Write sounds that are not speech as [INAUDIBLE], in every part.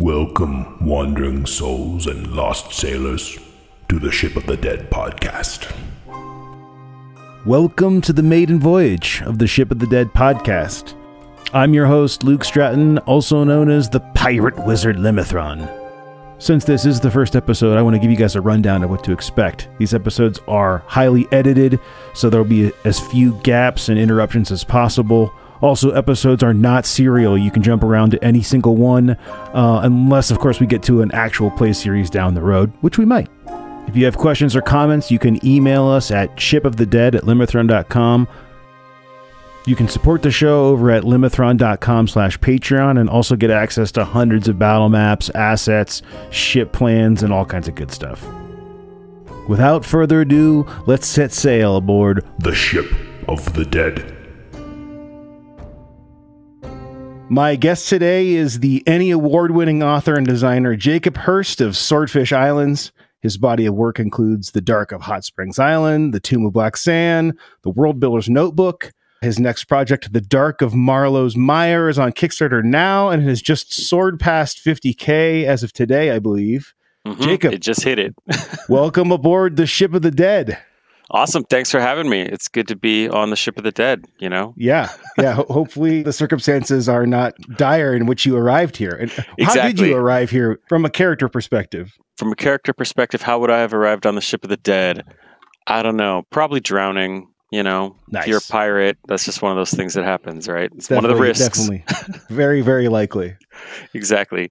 Welcome, wandering souls and lost sailors, to the Ship of the Dead podcast. Welcome to the maiden voyage of the Ship of the Dead podcast. I'm your host, Luke Stratton, also known as the Pirate Wizard Limithron. Since this is the first episode, I want to give you guys a rundown of what to expect. These episodes are highly edited, so there'll be as few gaps and interruptions as possible. Also, episodes are not serial. You can jump around to any single one, uh, unless, of course, we get to an actual play series down the road, which we might. If you have questions or comments, you can email us at shipofthedead at limithron.com. You can support the show over at limithron.com slash Patreon and also get access to hundreds of battle maps, assets, ship plans, and all kinds of good stuff. Without further ado, let's set sail aboard The Ship of the Dead. My guest today is the ENNIE Award winning author and designer Jacob Hurst of Swordfish Islands. His body of work includes The Dark of Hot Springs Island, The Tomb of Black Sand, The World Builder's Notebook. His next project, The Dark of Marlo's Mire, is on Kickstarter now and has just soared past 50K as of today, I believe. Mhm, Jacob. It just hit it. Welcome aboard the Ship of the Dead. Awesome. Thanks for having me. It's good to be on the ship of the dead, you know? Yeah, yeah. ho- hopefully, the circumstances are not dire in which you arrived here. And how did you arrive here from a character perspective? From a character perspective, how would I have arrived on the ship of the dead? I don't know. Probably drowning, you know? If you're a pirate, that's just one of those things that happens, right? It's one of the risks. Definitely, [LAUGHS] very, very likely. Exactly.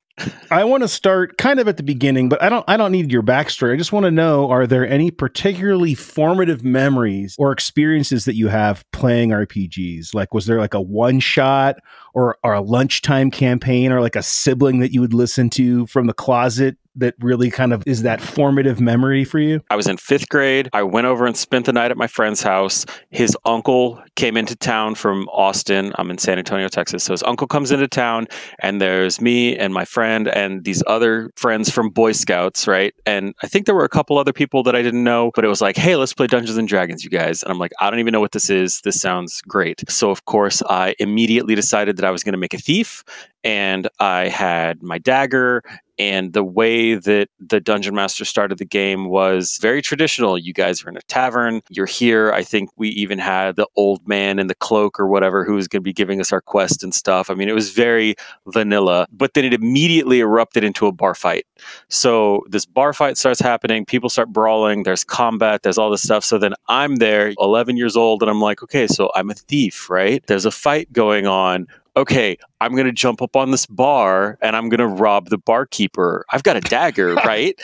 I want to start kind of at the beginning, but I don't. I don't need your backstory. I just want to know: Are there any particularly formative memories or experiences that you have playing RPGs? Like, was there like a one shot or, or a lunchtime campaign, or like a sibling that you would listen to from the closet that really kind of is that formative memory for you? I was in fifth grade. I went over and spent the night at my friend's house. His uncle came into town from Austin. I'm in San Antonio, Texas. So his uncle comes into town, and there's me and my friend and these other friends from Boy Scouts, right? And I think there were a couple other people that I didn't know, but it was like, hey, let's play Dungeons and Dragons, you guys. And I'm like, I don't even know what this is. This sounds great. So, of course, I immediately decided that I was going to make a thief. And I had my dagger and the way that the dungeon master started the game was very traditional. You guys are in a tavern. You're here. I think we even had the old man in the cloak or whatever who was going to be giving us our quest and stuff. I mean, it was very vanilla, but then it immediately erupted into a bar fight. So this bar fight starts happening. People start brawling. There's combat. There's all this stuff. So then I'm there, 11 years old, and I'm like, okay, so I'm a thief, right? There's a fight going on okay, I'm going to jump up on this bar and I'm going to rob the barkeeper. I've got a dagger, [LAUGHS] right?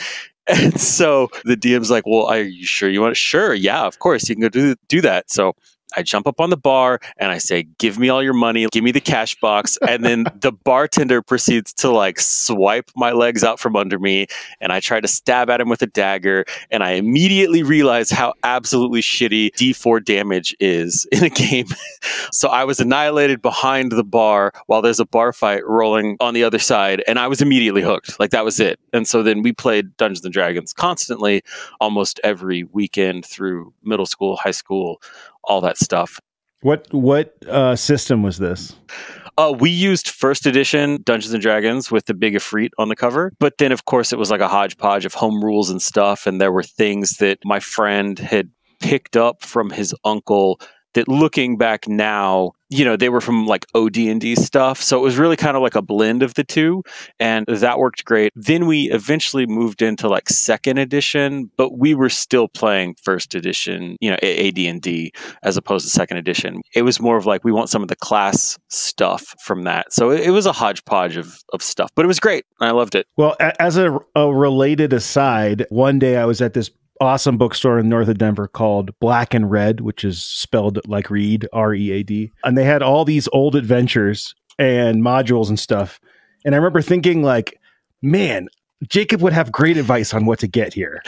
And so the DM's like, well, are you sure you want it? Sure. Yeah, of course. You can go do, do that. So I jump up on the bar and I say, give me all your money, give me the cash box. [LAUGHS] And then the bartender proceeds to like swipe my legs out from under me. And I try to stab at him with a dagger. And I immediately realize how absolutely shitty D4 damage is [LAUGHS] in a game. so I was annihilated behind the bar while there's a bar fight rolling on the other side. And I was immediately hooked. Like that was it. And so then we played Dungeons and Dragons constantly, almost every weekend through middle school, high school, all that stuff. What what uh, system was this? Uh, we used first edition Dungeons and Dragons with the big Ifrit on the cover, but then of course it was like a hodgepodge of home rules and stuff, and there were things that my friend had picked up from his uncle that looking back now you know they were from like OD&D stuff so it was really kind of like a blend of the two and that worked great. Then we eventually moved into like second edition but we were still playing first edition you know AD&D as opposed to second edition. It was more of like we want some of the class stuff from that so it, it was a hodgepodge of, of stuff but it was great i loved it. Well, as a, a related aside, one day I was at this awesome bookstore in north of Denver called Black and Red, which is spelled like read, R E A D. And they had all these old adventures and modules and stuff. And I remember thinking, like, man, Jacob would have great advice on what to get here.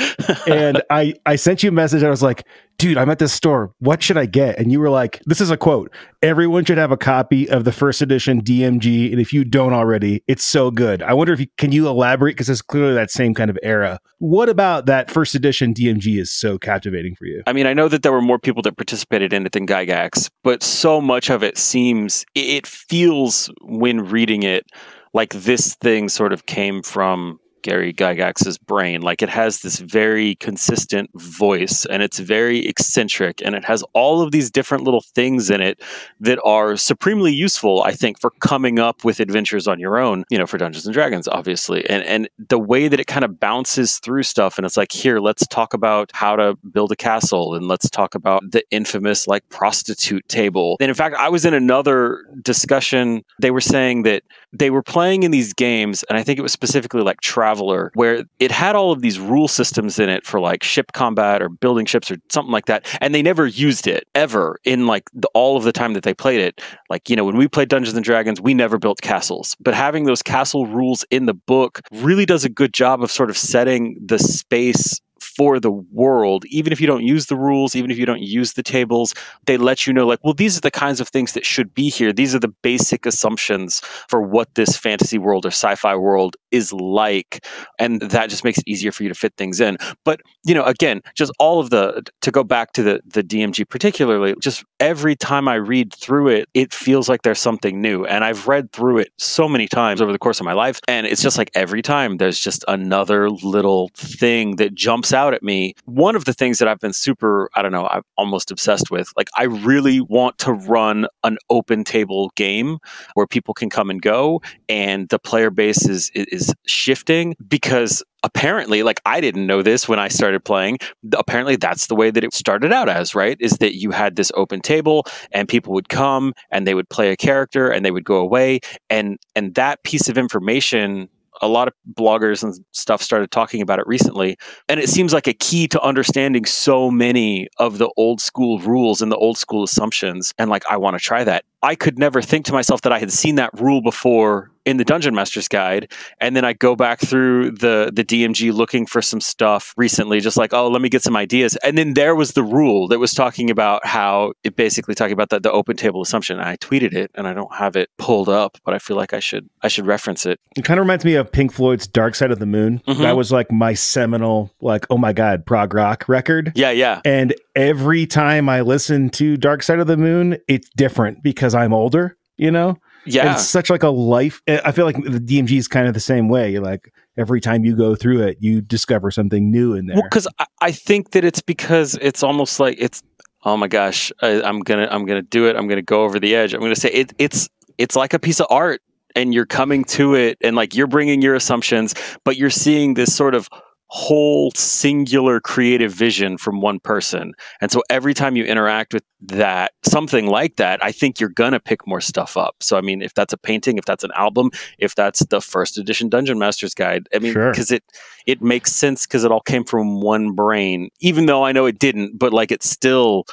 and [LAUGHS] I, I sent you a message. I was like, dude, I'm at this store. What should I get? And you were like, this is a quote. Everyone should have a copy of the first edition DMG. And if you don't already, it's so good. I wonder if you can you elaborate? Because it's clearly that same kind of era. What about that first edition DMG is so captivating for you? I mean, I know that there were more people that participated in it than Gygax, but so much of it seems, it feels when reading it like this thing sort of came from Gary Gygax's brain. Like it has this very consistent voice and it's very eccentric and it has all of these different little things in it that are supremely useful, I think, for coming up with adventures on your own, you know, for Dungeons and Dragons, obviously. And and the way that it kind of bounces through stuff and it's like, here, let's talk about how to build a castle and let's talk about the infamous like prostitute table. And in fact, I was in another discussion. They were saying that they were playing in these games, and I think it was specifically like Traveller, where it had all of these rule systems in it for like ship combat or building ships or something like that, and they never used it ever in like the, all of the time that they played it. Like you know, when we played Dungeons and Dragons, we never built castles, but having those castle rules in the book really does a good job of sort of setting the space for the world, even if you don't use the rules, even if you don't use the tables, they let you know, like, well, these are the kinds of things that should be here. These are the basic assumptions for what this fantasy world or sci fi world is like. And that just makes it easier for you to fit things in. But, you know, again, just all of the, to go back to the, the DMG particularly, just every time I read through it, it feels like there's something new. And I've read through it so many times over the course of my life. And it's just like every time there's just another little thing that jumps out at me. One of the things that I've been super, I don't know, I'm almost obsessed with, like, I really want to run an open table game where people can come and go and the player base is, is shifting because apparently like i didn't know this when i started playing apparently that's the way that it started out as right is that you had this open table and people would come and they would play a character and they would go away and and that piece of information a lot of bloggers and stuff started talking about it recently. And it seems like a key to understanding so many of the old school rules and the old school assumptions. And like, I want to try that. I could never think to myself that I had seen that rule before in the Dungeon Master's Guide, and then I go back through the the DMG looking for some stuff recently, just like oh, let me get some ideas, and then there was the rule that was talking about how it basically talking about the, the open table assumption. I tweeted it, and I don't have it pulled up, but I feel like I should I should reference it. It kind of reminds me of Pink Floyd's Dark Side of the Moon. Mm-hmm. That was like my seminal, like oh my god, prog rock record. Yeah, yeah. And every time I listen to Dark Side of the Moon, it's different because I'm older. You know, yeah, it's such like a life. Eh, I feel like the DMG is kind of the same way. You're like every time you go through it, you discover something new in there. Well, because I, I think that it's because it's almost like it's. Oh my gosh, I, am gonna I'm gonna do it. I'm gonna go over the edge. I'm gonna say it, it's it's like a piece of art, and you're coming to it, and like you're bringing your assumptions, but you're seeing this sort of whole singular creative vision from one person. And so every time you interact with that, something like that, I think you're going to pick more stuff up. So, I mean, if that's a painting, if that's an album, if that's the first edition Dungeon Master's Guide, I mean, because sure. it, it makes sense because it all came from one brain, even though I know it didn't, but like it's still,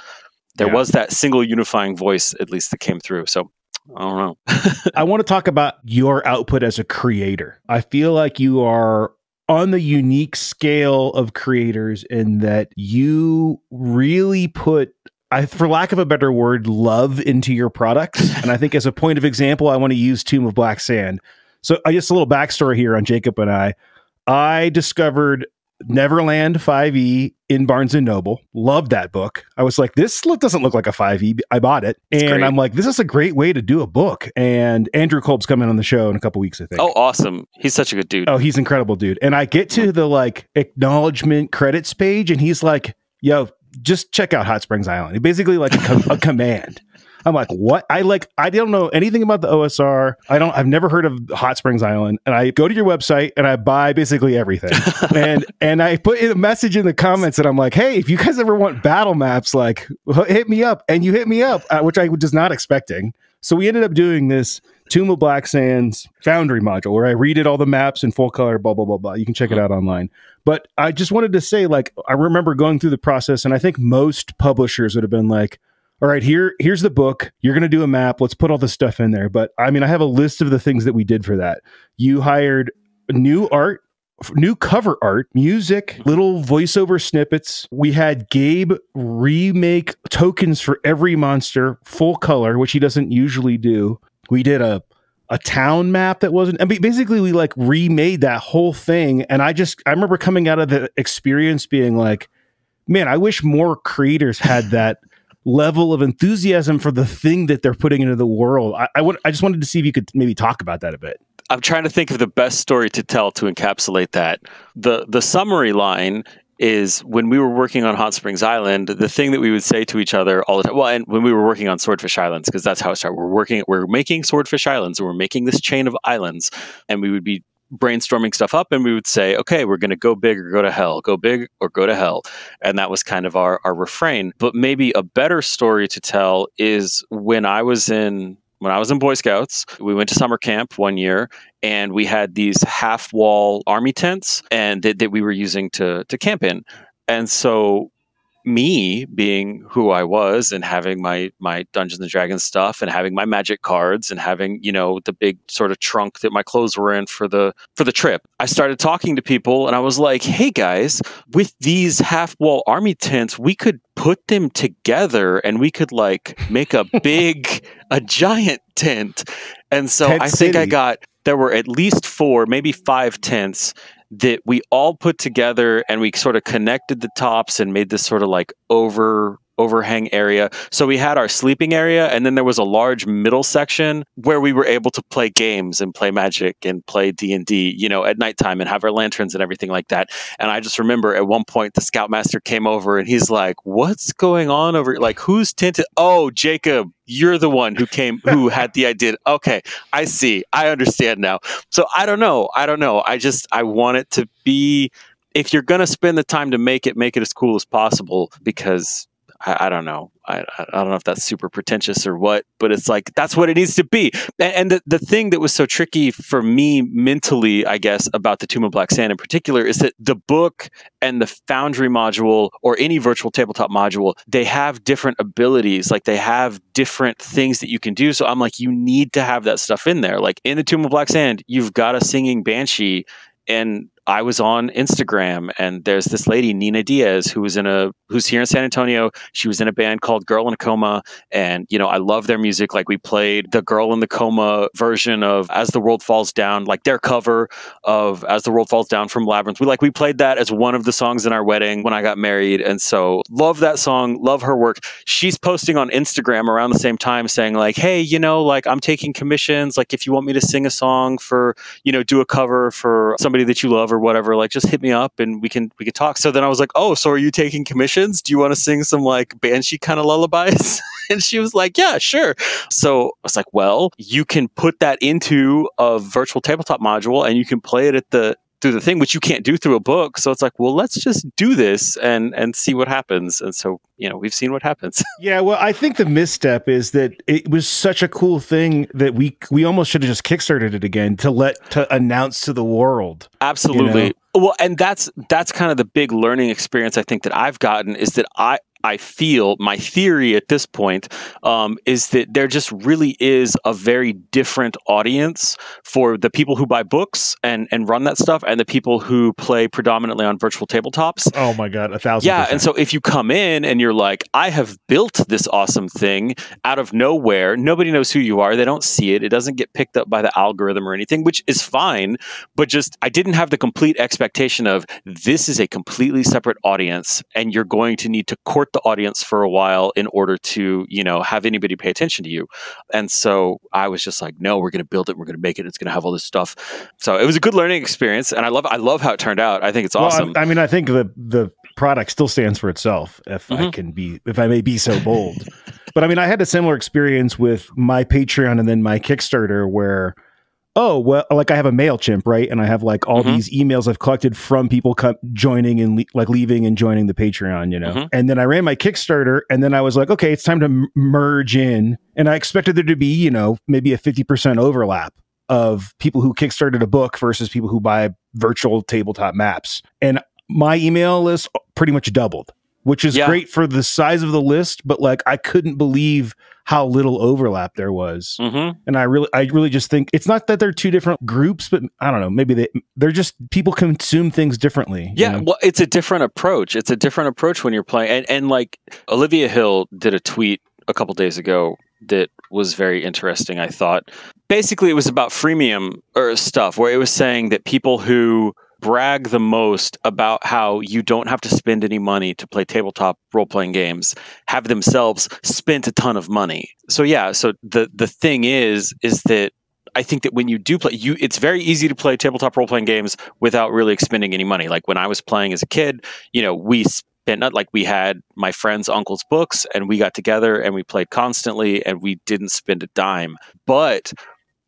there yeah. was that single unifying voice, at least, that came through. So I don't know. [LAUGHS] I want to talk about your output as a creator. I feel like you are on the unique scale of creators in that you really put I, for lack of a better word, love into your products. And I think as a point of example, I want to use Tomb of Black Sand. So I just a little backstory here on Jacob and I. I discovered Neverland 5e in Barnes and Noble. Loved that book. I was like, this look doesn't look like a 5e. I bought it. It's and great. I'm like, this is a great way to do a book. And Andrew Kolb's coming on the show in a couple weeks, I think. Oh, awesome. He's such a good dude. Oh, he's incredible, dude. And I get to the like acknowledgement credits page and he's like, yo, just check out Hot Springs Island. Basically like a, com- a [LAUGHS] command. I'm like, what? I like, I don't know anything about the OSR. I don't, I've never heard of Hot Springs Island. And I go to your website and I buy basically everything. [LAUGHS] and, and I put in a message in the comments and I'm like, hey, if you guys ever want battle maps, like hit me up. And you hit me up, uh, which I was just not expecting. So we ended up doing this Tomb of Black Sands Foundry module where I redid all the maps in full color, blah, blah, blah, blah. You can check it out online. But I just wanted to say, like, I remember going through the process, and I think most publishers would have been like, all right, here here's the book. You're going to do a map. Let's put all this stuff in there. But I mean, I have a list of the things that we did for that. You hired new art, new cover art, music, little voiceover snippets. We had Gabe remake tokens for every monster, full color, which he doesn't usually do. We did a a town map that wasn't I mean basically we like remade that whole thing and I just I remember coming out of the experience being like man, I wish more creators had that level of enthusiasm for the thing that they're putting into the world. I, I, just wanted to see if you could maybe talk about that a bit. I'm trying to think of the best story to tell to encapsulate that. The the summary line is when we were working on Hot Springs Island, the thing that we would say to each other all the time. Well, and when we were working on Swordfish Islands, because that's how it started. We're working, we're making Swordfish Islands, and we're making this chain of islands, and we would be brainstorming stuff up and we would say okay we're going to go big or go to hell go big or go to hell and that was kind of our, our refrain but maybe a better story to tell is when i was in when I was in Boy Scouts, we went to summer camp one year and we had these half wall army tents and that, that we were using to to camp in. And so me being who I was and having my my Dungeons and Dragons stuff and having my magic cards and having you know the big sort of trunk that my clothes were in for the for the trip I started talking to people and I was like hey guys with these half wall army tents we could put them together and we could like make a [LAUGHS] big a giant tent. And so I think I got there were at least four maybe five tents that we all put together and we sort of connected the tops and made this sort of like over overhang area. So we had our sleeping area and then there was a large middle section where we were able to play games and play magic and play D&D, you know, at nighttime and have our lanterns and everything like that. And I just remember at one point the scoutmaster came over and he's like, "What's going on over like who's tinted? Oh, Jacob, you're the one who came who [LAUGHS] had the idea. Okay, I see. I understand now. So I don't know. I don't know. I just I want it to be if you're gonna spend the time to make it, make it as cool as possible because I, I don't know. I, I don't know if that's super pretentious or what, but it's like that's what it needs to be. And, and the, the thing that was so tricky for me mentally, I guess, about the Tomb of Black Sand in particular is that the book and the Foundry module or any virtual tabletop module, they have different abilities. Like they have different things that you can do. So I'm like, you need to have that stuff in there. Like in the Tomb of Black Sand, you've got a singing banshee and I was on Instagram and there's this lady Nina Diaz who was in a who's here in San Antonio. She was in a band called Girl in a Coma and you know I love their music like we played the Girl in the Coma version of As the World Falls Down like their cover of As the World Falls Down from Labyrinth. We like we played that as one of the songs in our wedding when I got married and so love that song, love her work. She's posting on Instagram around the same time saying like hey, you know like I'm taking commissions like if you want me to sing a song for you know do a cover for somebody that you love or whatever like just hit me up and we can we could talk. So then i was like oh so are you taking commissions? Do you want to sing some like banshee kind of lullabies? [LAUGHS] And she was like yeah sure. So i was like well you can put that into a virtual tabletop module and you can play it at the through the thing which you can't do through a book so it's like well let's just do this and and see what happens and so you know we've seen what happens [LAUGHS] Yeah, well, I think the misstep is that it was such a cool thing that we we almost should have just kickstarted it again to let to announce to the world. Absolutely. Well, and that's that's kind of the big learning experience I think that I've gotten is that I I feel my theory at this point um, is that there just really is a very different audience for the people who buy books and and run that stuff and the people who play predominantly on virtual tabletops. Oh my god, a thousand. Yeah, percent. and so if you come in and you're like, I have built this awesome thing out of nowhere, nobody knows who you are, they don't see it, it doesn't get picked up by the algorithm or anything, which is fine, but just I didn't have the complete expectation of this is a completely separate audience and you're going to need to court the audience for a while in order to, you know, have anybody pay attention to you. And so I was just like, no, we're going to build it, we're going to make it, it's going to have all this stuff. So it was a good learning experience and I love I love how it turned out. I think it's Well, awesome. I, I mean, I think the the product still stands for itself. If I Mhm. can be, if I may be so bold. but I mean, I had a similar experience with my Patreon and then my Kickstarter, where oh well, like I have a Mailchimp, right, and I have like all Mhm. these emails I've collected from people co- joining and le- like leaving and joining the Patreon, you know. Mhm. And then I ran my Kickstarter, and then I was like, okay, it's time to m- merge in, and I expected there to be, you know, maybe a fifty percent overlap of people who kickstarted a book versus people who buy virtual tabletop maps. And my email list pretty much doubled, which is Yeah. great for the size of the list, but like I couldn't believe how little overlap there was. Mhm. And I really I really just think it's not that they're two different groups, but I don't know, maybe they they're just people consume things differently. you Yeah, know? well, it's a different approach. It's a different approach when you're playing. And, and like Olivia Hill did a tweet a couple days ago that was very interesting, I thought. Basically, it was about freemium or stuff where it was saying that people who brag the most about how you don't have to spend any money to play tabletop role playing games have themselves spent a ton of money. So yeah, so the the thing is is that I think that when you do play, you it's very easy to play tabletop role playing games without really expending any money. Like when I was playing as a kid, you know, we spent not like we had my friend's uncle's books and we got together and we played constantly and we didn't spend a dime. But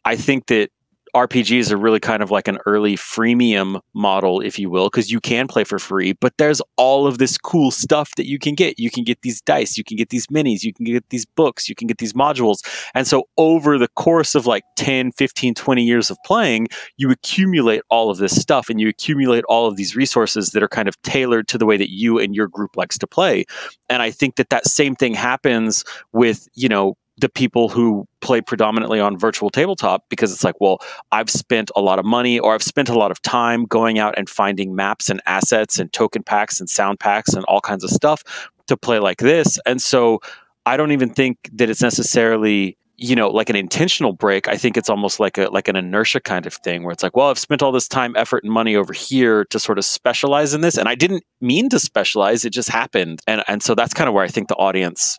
I think that RPGs are really kind of like an early freemium model, if you will, because you can play for free, but there's all of this cool stuff that you can get. You can get these dice, you can get these minis, you can get these books, you can get these modules. And so over the course of like 10, 15, 20 years of playing, you accumulate all of this stuff and you accumulate all of these resources that are kind of tailored to the way that you and your group likes to play. And I think that that same thing happens with, you know, the people who play predominantly on virtual tabletop because it's like, well, I've spent a lot of money or I've spent a lot of time going out and finding maps and assets and token packs and sound packs and all kinds of stuff to play like this. And so I don't even think that it's necessarily you know like an intentional break. I think it's almost like a like an inertia kind of thing where it's like well i've spent all this time effort and money over here to sort of specialize in this. And i didn't mean to specialize. It just happened. And and so that's kind of where i think the audience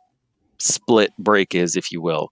split break is, if you will.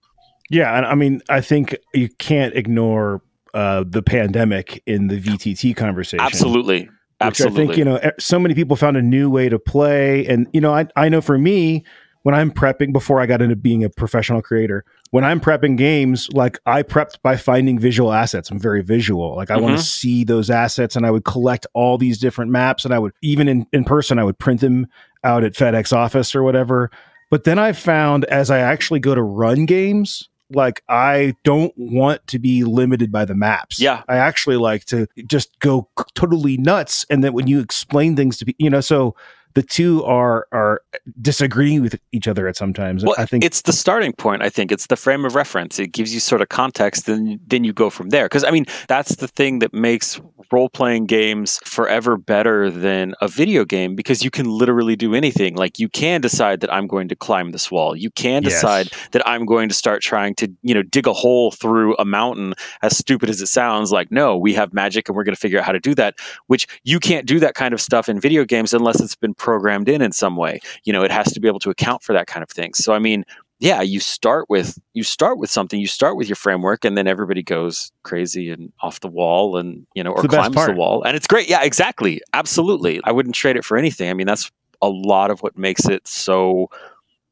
Yeah, and I mean, I think you can't ignore uh, the pandemic in the VTT conversation. Absolutely. Absolutely. I think, you know, so many people found a new way to play. And, you know, I, I know for me, when I'm prepping before I got into being a professional creator, when I'm prepping games, like I prepped by finding visual assets. I'm very visual. Like I mm-hmm. want to see those assets and I would collect all these different maps and I would even in, in person, I would print them out at FedEx office or whatever. But then I found as I actually go to run games, like I don't want to be limited by the maps. Yeah. I actually like to just go totally nuts. And then when you explain things to be, you know, so the two are are disagreeing with each other at sometimes. Well, I think it's the starting point. I think it's the frame of reference. It gives you sort of context, then then you go from there. Because I mean, that's the thing that makes role playing games forever better than a video game because you can literally do anything. Like you can decide that I'm going to climb this wall. You can decide yes. that I'm going to start trying to you know dig a hole through a mountain. As stupid as it sounds, like no, we have magic and we're going to figure out how to do that. Which you can't do that kind of stuff in video games unless it's been programmed in in some way. You know, it has to be able to account for that kind of thing. So I mean, yeah, you start with you start with something. You start with your framework, and then everybody goes crazy and off the wall, and you know, or the climbs the wall, and it's great. Yeah, exactly, absolutely. I wouldn't trade it for anything. I mean, that's a lot of what makes it so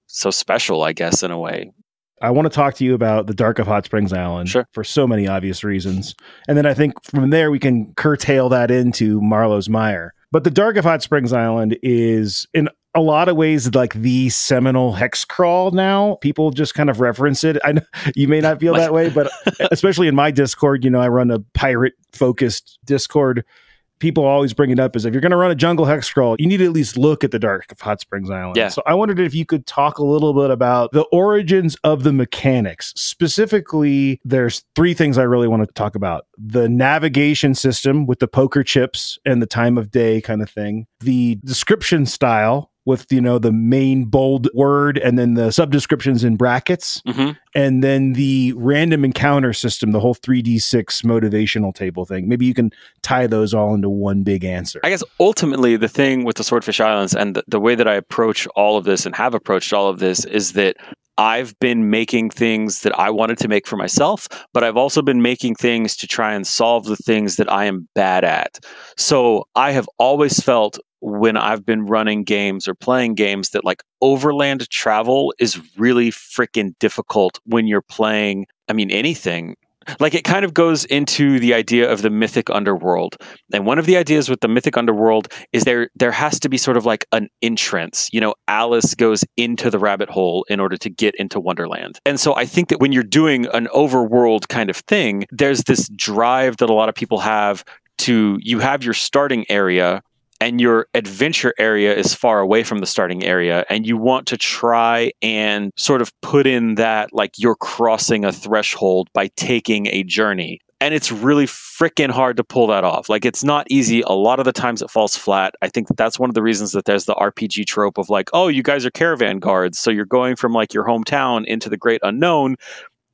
so special, I guess, in a way. I want to talk to you about the Dark of Hot Springs Island sure. for so many obvious reasons. And then I think from there we can curtail that into Marlo's Mire. But the Dark of Hot Springs Island is in a lot of ways like the seminal hex crawl now. People just kind of reference it. I know [LAUGHS] you may not feel that way, but especially in my Discord, you know, I run a pirate focused Discord people always bring it up is if you're going to run a jungle hex crawl, you need to at least look at the Dark of Hot Springs Island. Yeah. So I wondered if you could talk a little bit about the origins of the mechanics. Specifically, there's three things I really want to talk about the navigation system with the poker chips and the time of day kind of thing, the description style with you know the main bold word and then the subdescriptions in brackets mm-hmm. and then the random encounter system the whole 3d6 motivational table thing maybe you can tie those all into one big answer i guess ultimately the thing with the swordfish islands and the, the way that i approach all of this and have approached all of this is that I've been making things that I wanted to make for myself, but I've also been making things to try and solve the things that I am bad at. So I have always felt when I've been running games or playing games that like overland travel is really freaking difficult when you're playing, I mean, anything. Like it kind of goes into the idea of the mythic underworld. And one of the ideas with the mythic underworld is there there has to be sort of like an entrance. You know, Alice goes into the rabbit hole in order to get into Wonderland. And so I think that when you're doing an overworld kind of thing, there's this drive that a lot of people have to you have your starting area and your adventure area is far away from the starting area and you want to try and sort of put in that like you're crossing a threshold by taking a journey. And it's really freaking hard to pull that off. Like it's not easy. A lot of the times it falls flat. I think that that's one of the reasons that there's the rpg trope of like oh you guys are caravan guards so you're going from like your hometown into the great unknown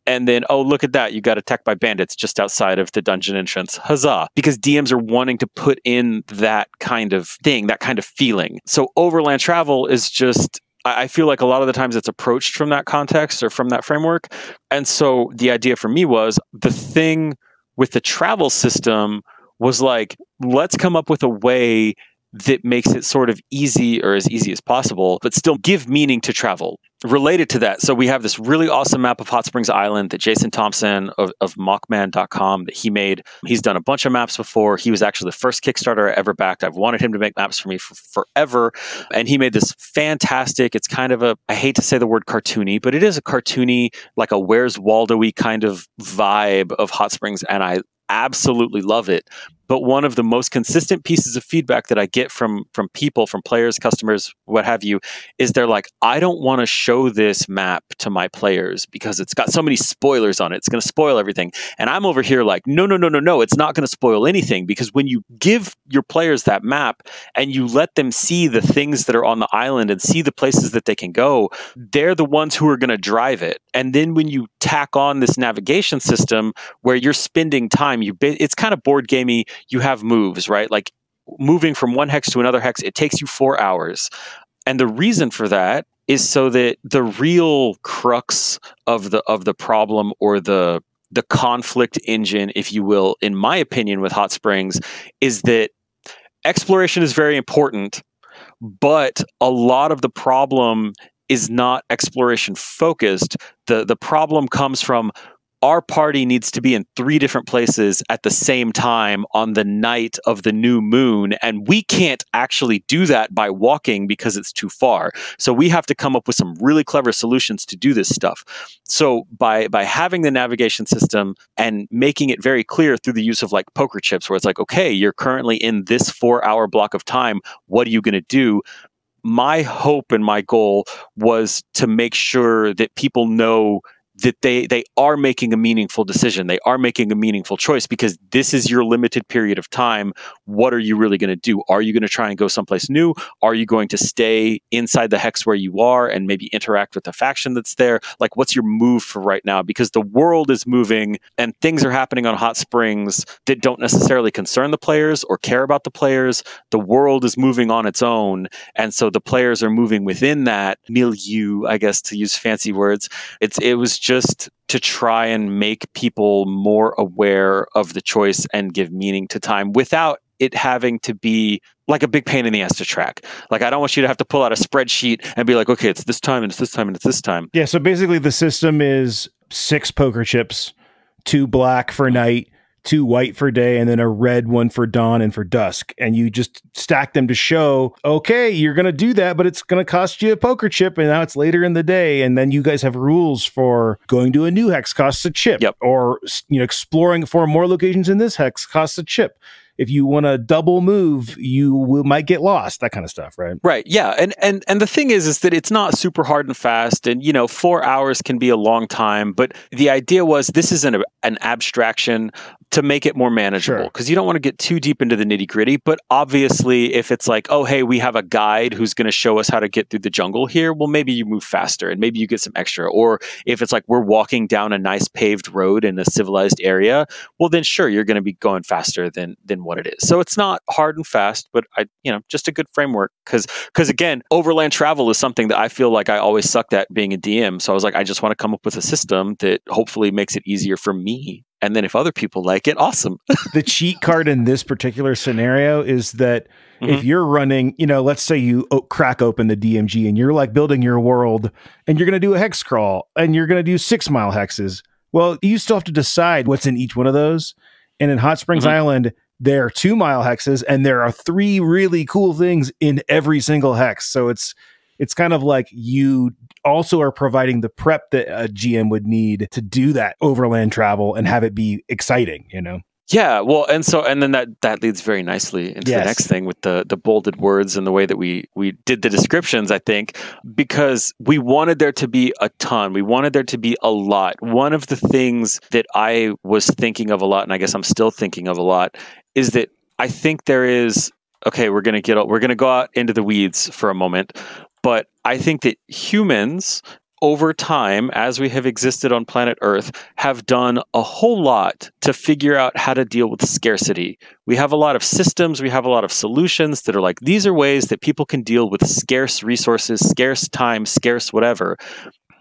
and then oh look at that you got attacked by bandits just outside of the dungeon entrance. Huzzah. Because dms are wanting to put in that kind of thing that kind of feeling. So overland travel is just I feel like a lot of the times it's approached from that context or from that framework. And so the idea for me was the thing with the travel system was like, let's come up with a way that makes it sort of easy or as easy as possible, but still give meaning to travel. Related to that, so we have this really awesome map of Hot Springs Island that Jason Thompson of, of mockman.com that he made. He's done a bunch of maps before. He was actually the first Kickstarter I ever backed. I've wanted him to make maps for me for forever. And he made this fantastic, it's kind of a, I hate to say the word cartoony, but it is a cartoony, like a Where's Waldo kind of vibe of Hot Springs. And I absolutely love it but one of the most consistent pieces of feedback that I get from from people, from players, customers, what have you, is they're like, I don't want to show this map to my players because it's got so many spoilers on it. It's going to spoil everything. And I'm over here like, no, no, no, no, no. It's not going to spoil anything because when you give your players that map and you let them see the things that are on the island and see the places that they can go, they're the ones who are going to drive it. And then when you tack on this navigation system where you're spending time, you it's kind of board gamey you have moves, right? Like moving from one hex to another hex, it takes you four hours. And the reason for that is so that the real crux of the of the problem or the the conflict engine, if you will, in my opinion, with Hot Springs, is that exploration is very important, but a lot of the problem is not exploration focused. The the problem comes from our party needs to be in three different places at the same time on the night of the new moon. And we can't actually do that by walking because it's too far. So we have to come up with some really clever solutions to do this stuff. So by by having the navigation system and making it very clear through the use of like poker chips where it's like okay you're currently in this 4 hour block of time. What are you going to do? My hope and my goal was to make sure that people know that they they are making a meaningful decision. They are making a meaningful choice because this is your limited period of time. What are you really going to do? Are you going to try and go someplace new? Are you going to stay inside the hex where you are and maybe interact with the faction that's there? Like what's your move for right now? Because the world is moving and things are happening on hot springs that don't necessarily concern the players or care about the players. The world is moving on its own. And so the players are moving within that milieu i guess to use fancy words. It's it was just to try and make people more aware of the choice and give meaning to time without it having to be like a big pain in the ass to track. Like I don't want you to have to pull out a spreadsheet and be like, okay, it's this time and it's this time and it's this time. Yeah. So basically, the system is six poker chips, two black for night, two white for day and then a red one for dawn and for dusk. And you just stack them to show, okay, you're going to do that, but it's going to cost you a poker chip. And now it's later in the day. And then you guys have rules for going to a new hex costs a chip yep. or, you know, exploring for more locations in this hex costs a chip if you want to double move, you will, might get lost. That kind of stuff, right? Right. Yeah. And and and the thing is, is that it's not super hard and fast, and you know, four hours can be a long time. But the idea was this is an an abstraction to make it more manageable because sure. you don't want to get too deep into the nitty gritty. But obviously, if it's like, oh, hey, we have a guide who's going to show us how to get through the jungle here, well, maybe you move faster and maybe you get some extra. Or if it's like we're walking down a nice paved road in a civilized area, well, then sure, you're going to be going faster than than what it is. So it's not hard and fast, but I, you know, just a good framework because because again, overland travel is something that I feel like I always sucked at being a DM. So I was like, I just want to come up with a system that hopefully makes it easier for me. And then if other people like it, awesome. [LAUGHS] the cheat card in this particular scenario is that mm-hmm. if you're running, you know, let's say you crack open the DMG and you're like building your world and you're going to do a hex crawl and you're going to do six mile hexes. Well, you still have to decide what's in each one of those. And in Hot Springs mm-hmm. Island, there are two mile hexes and there are three really cool things in every single hex. So it's it's kind of like you also are providing the prep that a GM would need to do that overland travel and have it be exciting, you know. Yeah, well, and so and then that that leads very nicely into yes. the next thing with the the bolded words and the way that we we did the descriptions. I think because we wanted there to be a ton, we wanted there to be a lot. One of the things that I was thinking of a lot, and I guess I'm still thinking of a lot, is that I think there is okay. We're gonna get we're gonna go out into the weeds for a moment, but I think that humans over time, as we have existed on planet Earth, have done a whole lot to figure out how to deal with scarcity. We have a lot of systems, we have a lot of solutions that are like, these are ways that people can deal with scarce resources, scarce time, scarce whatever.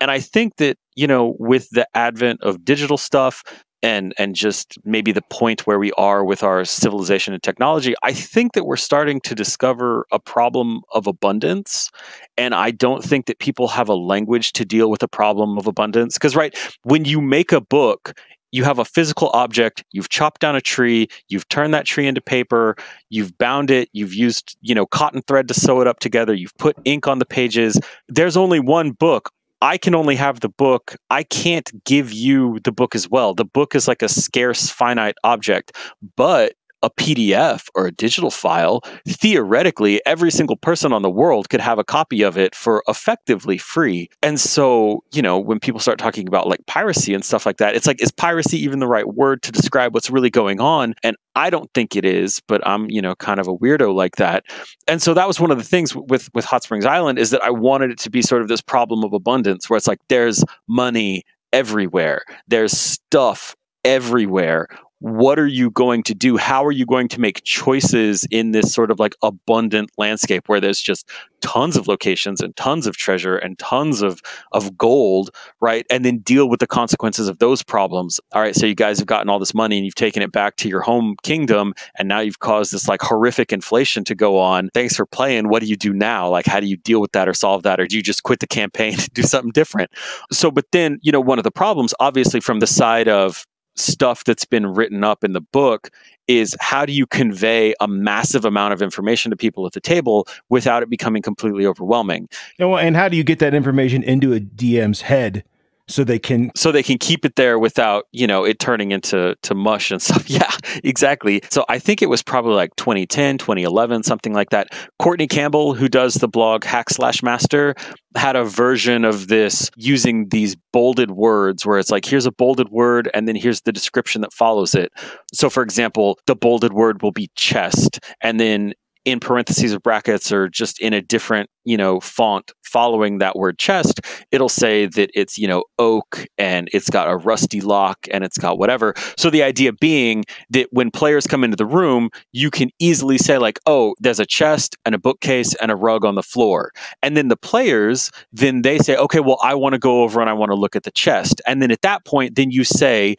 And I think that, you know, with the advent of digital stuff, and and just maybe the point where we are with our civilization and technology i think that we're starting to discover a problem of abundance. And i don't think that people have a language to deal with a problem of abundance. Because right when you make a book you have a physical object you've chopped down a tree you've turned that tree into paper you've bound it you've used you know cotton thread to sew it up together you've put ink on the pages. There's only one book I can only have the book. I can't give you the book as well. The book is like a scarce, finite object. But a PDF or a digital file, theoretically, every single person on the world could have a copy of it for effectively free. And so, you know, when people start talking about like piracy and stuff like that, it's like, is piracy even the right word to describe what's really going on? And I don't think it is, but I'm, you know, kind of a weirdo like that. And so that was one of the things with with Hot Springs Island is that I wanted it to be sort of this problem of abundance where it's like there's money everywhere. There's stuff everywhere what are you going to do? How are you going to make choices in this sort of like abundant landscape where there's just tons of locations and tons of treasure and tons of, of gold, right? And then deal with the consequences of those problems. All right, so you guys have gotten all this money and you've taken it back to your home kingdom, and now you've caused this like horrific inflation to go on. Thanks for playing. What do you do now? Like, how do you deal with that or solve that? Or do you just quit the campaign [LAUGHS] and do something different? So, but then, you know, one of the problems, obviously, from the side of stuff that's been written up in the book is how do you convey a massive amount of information to people at the table without it becoming completely overwhelming? And how do you get that information into a dm's head so they can so they can keep it there without you know it turning into to mush and [LAUGHS] stuff. Yeah exactly. So i think it was probably like 2010 2011 something like that. Courtney campbell who does the blog hack slash master had a version of this using these bolded words where it's like here's a bolded word and then here's the description that follows it. So for example the bolded word will be chest and then in parentheses or brackets or just in a different you know font following that word chest it'll say that it's you know oak and it's got a rusty lock and it's got whatever. So the idea being that when players come into the room you can easily say like oh there's a chest and a bookcase and a rug on the floor. And then the players then they say okay well i want to go over and i want to look at the chest. And then at that point then you say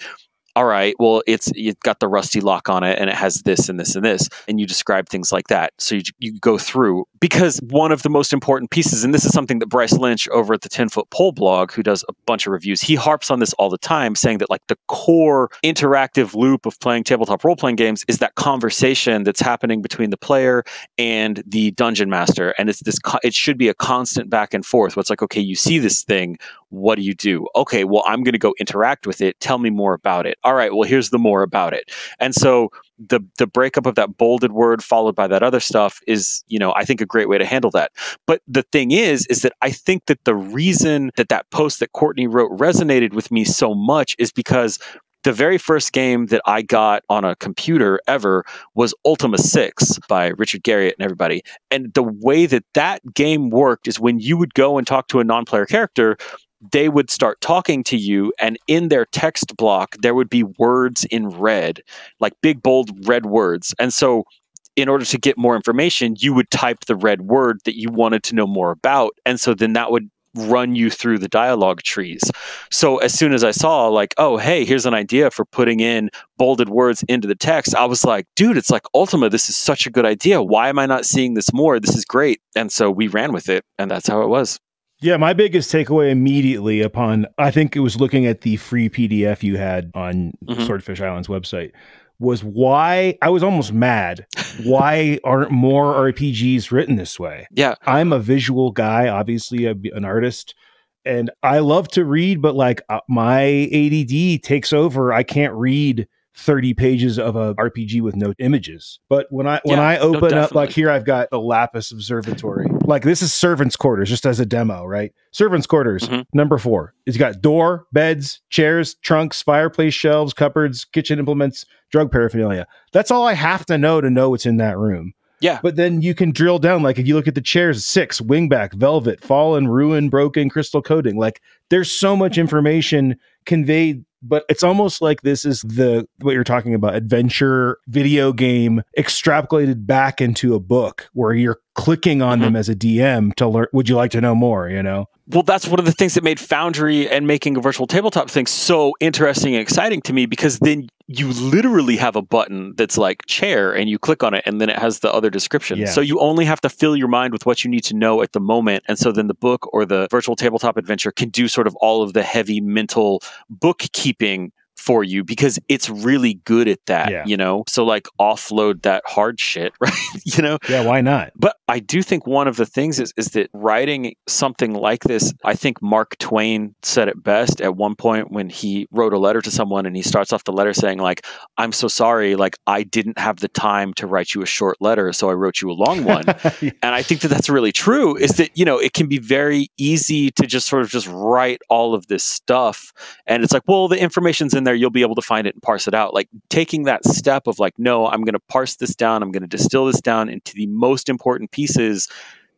all right, well, it's you've got the rusty lock on it and it has this and this and this. And you describe things like that. So you, you go through because one of the most important pieces, and this is something that Bryce Lynch over at the 10 foot pole blog, who does a bunch of reviews, he harps on this all the time, saying that like the core interactive loop of playing tabletop role playing games is that conversation that's happening between the player and the dungeon master. And it's this, it should be a constant back and forth. Where it's like, okay, you see this thing what do you do? Okay, well, I'm going to go interact with it. Tell me more about it. All right, well, here's the more about it. And so the the breakup of that bolded word followed by that other stuff is, you know, I think a great way to handle that. But the thing is, is that I think that the reason that that post that Courtney wrote resonated with me so much is because the very first game that I got on a computer ever was Ultima 6 by Richard Garriott and everybody. And the way that that game worked is when you would go and talk to a non player character, they would start talking to you and in their text block there would be words in red like big bold red words. And so in order to get more information you would type the red word that you wanted to know more about and so then that would run you through the dialogue trees. So as soon as i saw like oh hey here's an idea for putting in bolded words into the text i was like dude it's like ultima this is such a good idea. Why am i not seeing this more? This is great. And so we ran with it and that's how it was yeah, my biggest takeaway immediately upon I think it was looking at the free PDF you had on mm-hmm. Swordfish Island's website was why I was almost mad. why [LAUGHS] aren't more RPGs written this way? Yeah. I'm a visual guy, obviously I'm an artist and I love to read but like uh, my ADD takes over. I can't read 30 pages of a RPG with no images. But when I when yeah, I open no, up like here I've got the Lapis Observatory. Like this is servants quarters just as a demo, right? Servants quarters mm-hmm. number 4. It's got door, beds, chairs, trunks, fireplace shelves, cupboards, kitchen implements, drug paraphernalia. That's all I have to know to know what's in that room. Yeah. But then you can drill down. Like if you look at the chairs, six, wingback, velvet, fallen, ruin, broken, crystal coating. Like there's so much information conveyed but it's almost like this is the what you're talking about adventure video game extrapolated back into a book where you're clicking on mm-hmm. them as a DM to learn would you like to know more you know well that's one of the things that made foundry and making a virtual tabletop thing so interesting and exciting to me because then you literally have a button that's like chair and you click on it and then it has the other description. Yeah. So you only have to fill your mind with what you need to know at the moment. And so then the book or the virtual tabletop adventure can do sort of all of the heavy mental bookkeeping for you because it's really good at that, yeah. you know? So like offload that hard shit, [LAUGHS] right? you know? Yeah, why not? But I do think one of the things is is that writing something like this, I think Mark Twain said it best at one point when he wrote a letter to someone and he starts off the letter saying like, "I'm so sorry, like I didn't have the time to write you a short letter, so I wrote you a long one." [LAUGHS] yeah. And I think that that's really true is that, you know, it can be very easy to just sort of just write all of this stuff and it's like, "Well, the information's in there you'll be able to find it and parse it out. Like taking that step of like, no, I'm going to parse this down. I'm going to distill this down into the most important pieces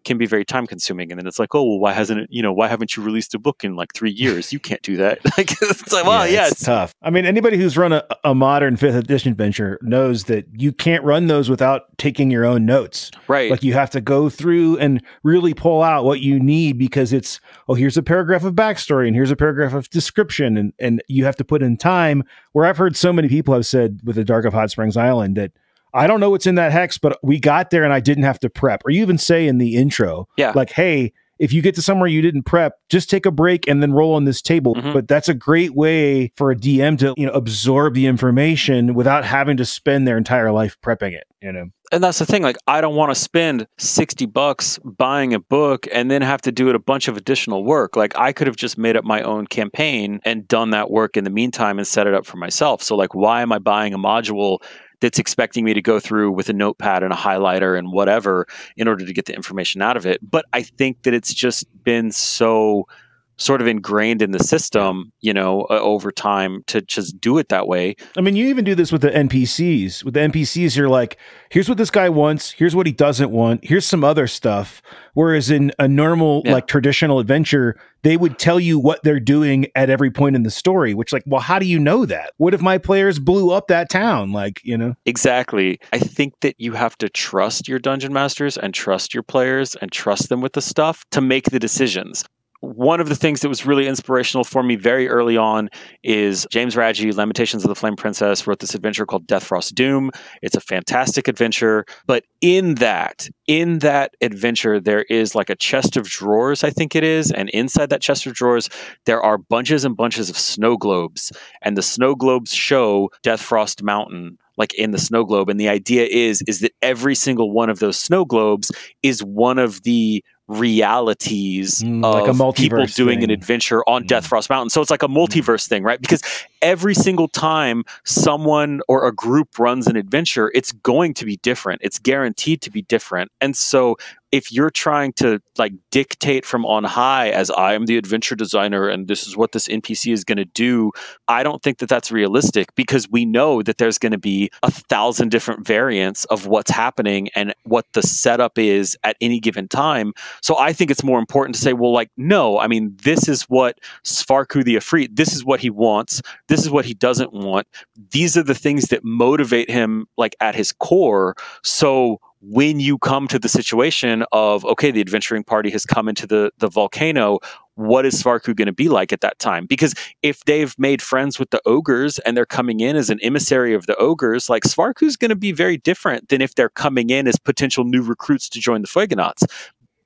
can be very time consuming. And then it's like, oh, well, why hasn't it, you know, why haven't you released a book in like three years? You can't do that. [LAUGHS] like, [LAUGHS] it's like, well, yeah, yeah it's, it's, tough. I mean, anybody who's run a, a modern fifth edition venture knows that you can't run those without taking your own notes. Right. Like you have to go through and really pull out what you need because it's, oh, here's a paragraph of backstory and here's a paragraph of description. And, and you have to put in time where I've heard so many people have said with the Dark of Hot Springs Island that I don't know what's in that hex, but we got there and I didn't have to prep. Or you even say in the intro, yeah. like, hey, if you get to somewhere you didn't prep, just take a break and then roll on this table. Mm-hmm. But that's a great way for a DM to, you know, absorb the information without having to spend their entire life prepping it, you know. And that's the thing, like I don't want to spend 60 bucks buying a book and then have to do it a bunch of additional work. Like I could have just made up my own campaign and done that work in the meantime and set it up for myself. So like why am I buying a module that's expecting me to go through with a notepad and a highlighter and whatever in order to get the information out of it. But I think that it's just been so sort of ingrained in the system, you know, uh, over time to just do it that way. I mean, you even do this with the NPCs. With the NPCs, you're like, here's what this guy wants, here's what he doesn't want, here's some other stuff. Whereas in a normal, yeah. like traditional adventure, they would tell you what they're doing at every point in the story, which, like, well, how do you know that? What if my players blew up that town? Like, you know? Exactly. I think that you have to trust your dungeon masters and trust your players and trust them with the stuff to make the decisions one of the things that was really inspirational for me very early on is James Raggi, Lamentations of the Flame Princess, wrote this adventure called Death Frost Doom. It's a fantastic adventure, but in that, in that adventure, there is like a chest of drawers, I think it is, and inside that chest of drawers, there are bunches and bunches of snow globes, and the snow globes show Deathfrost Mountain like in the snow globe and the idea is is that every single one of those snow globes is one of the realities mm, of like people doing thing. an adventure on mm. Deathfrost Mountain. So it's like a mm. multiverse mm. thing, right? Because every single time someone or a group runs an adventure, it's going to be different. It's guaranteed to be different. And so if you're trying to like dictate from on high as I am the adventure designer and this is what this NPC is going to do, I don't think that that's realistic because we know that there's going to be a thousand different variants of what's happening and what the setup is at any given time. So I think it's more important to say, well, like, no, I mean, this is what Svarku the Efreet, this is what he wants, this is what he doesn't want. These are the things that motivate him, like at his core. So when you come to the situation of okay the adventuring party has come into the the volcano what is Svarku going to be like at that time? Because if they've made friends with the ogres and they're coming in as an emissary of the ogres, like Svarku's going to be very different than if they're coming in as potential new recruits to join the Fuegonauts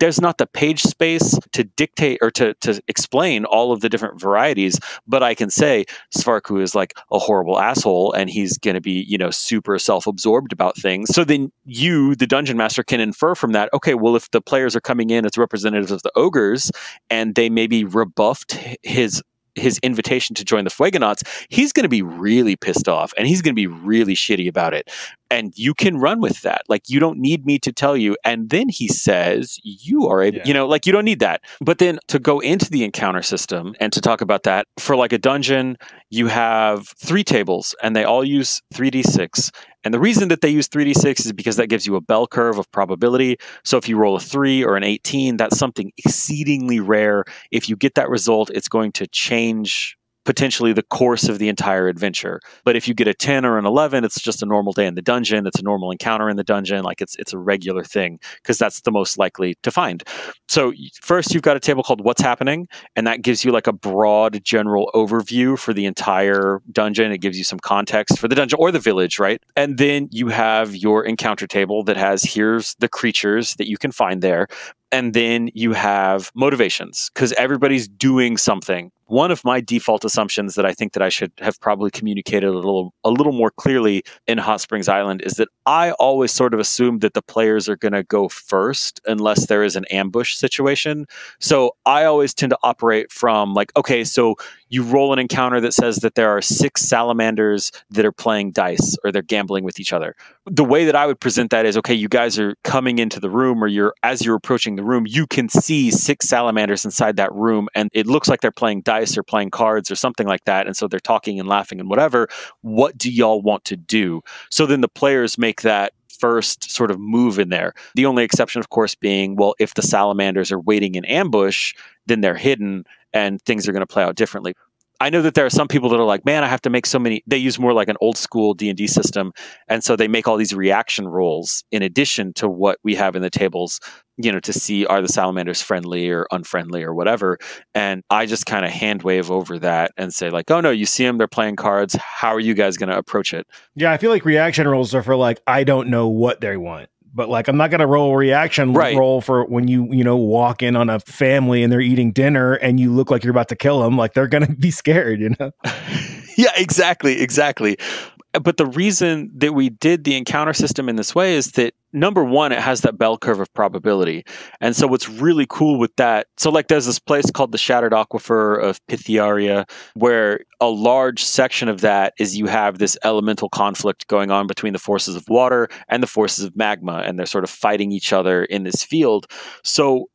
there's not the page space to dictate or to, to explain all of the different varieties, but I can say Svarku is like a horrible asshole and he's going to be, you know, super self absorbed about things. So then you, the dungeon master, can infer from that, okay, well, if the players are coming in as representatives of the ogres and they maybe rebuffed his his invitation to join the Fuegonauts, he's going to be really pissed off and he's going to be really shitty about it. And you can run with that. Like you don't need me to tell you. And then he says you are able, Yeah. you know, like you don't need that. But then to go into the encounter system and to talk about that for like a dungeon, you have three tables and they all use 3d6. And the reason that they use 3d6 is because that gives you a bell curve of probability. So if you roll a 3 or an 18, that's something exceedingly rare. If you get that result, it's going to change potentially the course of the entire adventure. But if you get a 10 or an 11, it's just a normal day in the dungeon, it's a normal encounter in the dungeon, like it's it's a regular thing because that's the most likely to find. So first you've got a table called what's happening and that gives you like a broad general overview for the entire dungeon. It gives you some context for the dungeon or the village, right? And then you have your encounter table that has here's the creatures that you can find there and then you have motivations because everybody's doing something. One of my default assumptions that i think that i should have probably communicated a little a little more clearly in hot springs island is that i always sort of assume that the players are going to go first unless there is an ambush situation. So i always tend to operate from like okay so you roll an encounter that says that there are six salamanders that are playing dice or they're gambling with each other the way that I would present that is okay, you guys are coming into the room or you're as you're approaching the room, you can see six salamanders inside that room and it looks like they're playing dice or playing cards or something like that and so they're talking and laughing and whatever. What do y'all want to do? So then the players make that first sort of move in there. The only exception of course being well if the salamanders are waiting in ambush, then they're hidden and things are going to play out differently. I know that there are some people that are like, man, I have to make so many. They use more like an old school D and D system, and so they make all these reaction rolls in addition to what we have in the tables. You know, to see are the salamanders friendly or unfriendly or whatever. And I just kind of hand wave over that and say like, oh no, you see them, they're playing cards. How are you guys going to approach it? Yeah, I feel like reaction rolls are for like I don't know what they want. But like I'm not gonna roll a reaction Right. roll for when you you know walk in on a family and they're eating dinner and you look like you're about to kill them. Like they're gonna be scared, you know. [LAUGHS] yeah, exactly, exactly. But the reason that we did the encounter system in this way is that number one, it has that bell curve of probability. And so what's really cool with that, so like there's this place called the Shattered Aquifer of Pythiaria, where a large section of that is you have this elemental conflict going on between the forces of water and the forces of magma, and they're sort of fighting each other in this field. So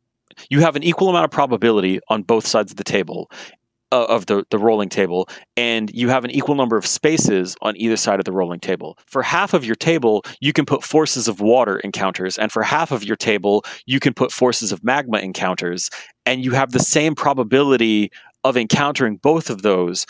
you have an equal amount of probability on both sides of the table. Uh, of the, the rolling table, and you have an equal number of spaces on either side of the rolling table. For half of your table, you can put forces of water encounters, and for half of your table, you can put forces of magma encounters, and you have the same probability of encountering both of those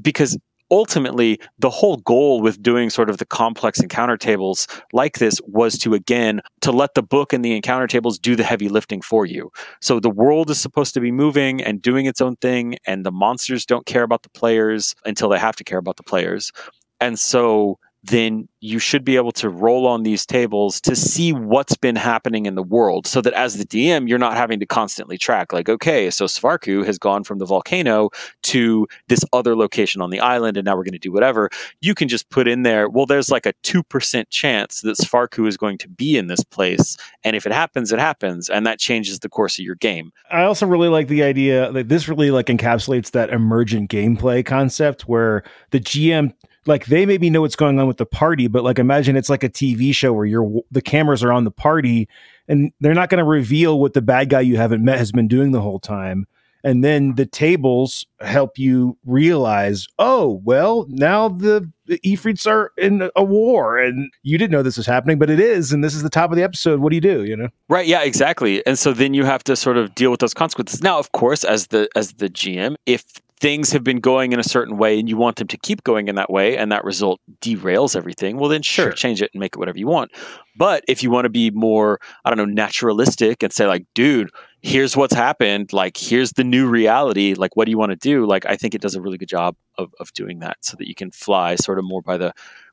because ultimately the whole goal with doing sort of the complex encounter tables like this was to again to let the book and the encounter tables do the heavy lifting for you. So the world is supposed to be moving and doing its own thing and the monsters don't care about the players until they have to care about the players. And so then you should be able to roll on these tables to see what's been happening in the world so that as the DM, you're not having to constantly track, like, okay, so Svarku has gone from the volcano to this other location on the island, and now we're going to do whatever. You can just put in there, well, there's like a 2% chance that Svarku is going to be in this place. And if it happens, it happens. And that changes the course of your game. I also really like the idea that this really like encapsulates that emergent gameplay concept where the GM like they maybe know what's going on with the party, but like imagine it's like a TV show where you're the cameras are on the party and they're not going to reveal what the bad guy you haven't met has been doing the whole time. And then the tables help you realize, oh, well, now the, the Ifrits are in a war and you didn't know this was happening, but it is. And this is the top of the episode. What do you do? You know? Right. Yeah. Exactly. And so then you have to sort of deal with those consequences. Now, of course, as the as the GM, if things have been going in a certain way and you want them to keep going in that way and that result derails everything, well then sure, Sure. change it and make it whatever you want. But if you want to be more, I don't know, naturalistic and say like, dude, here's what's happened, like here's the new reality, like what do you want to do? Like I think it does a really good job of, of doing that so that you can fly sort of more by the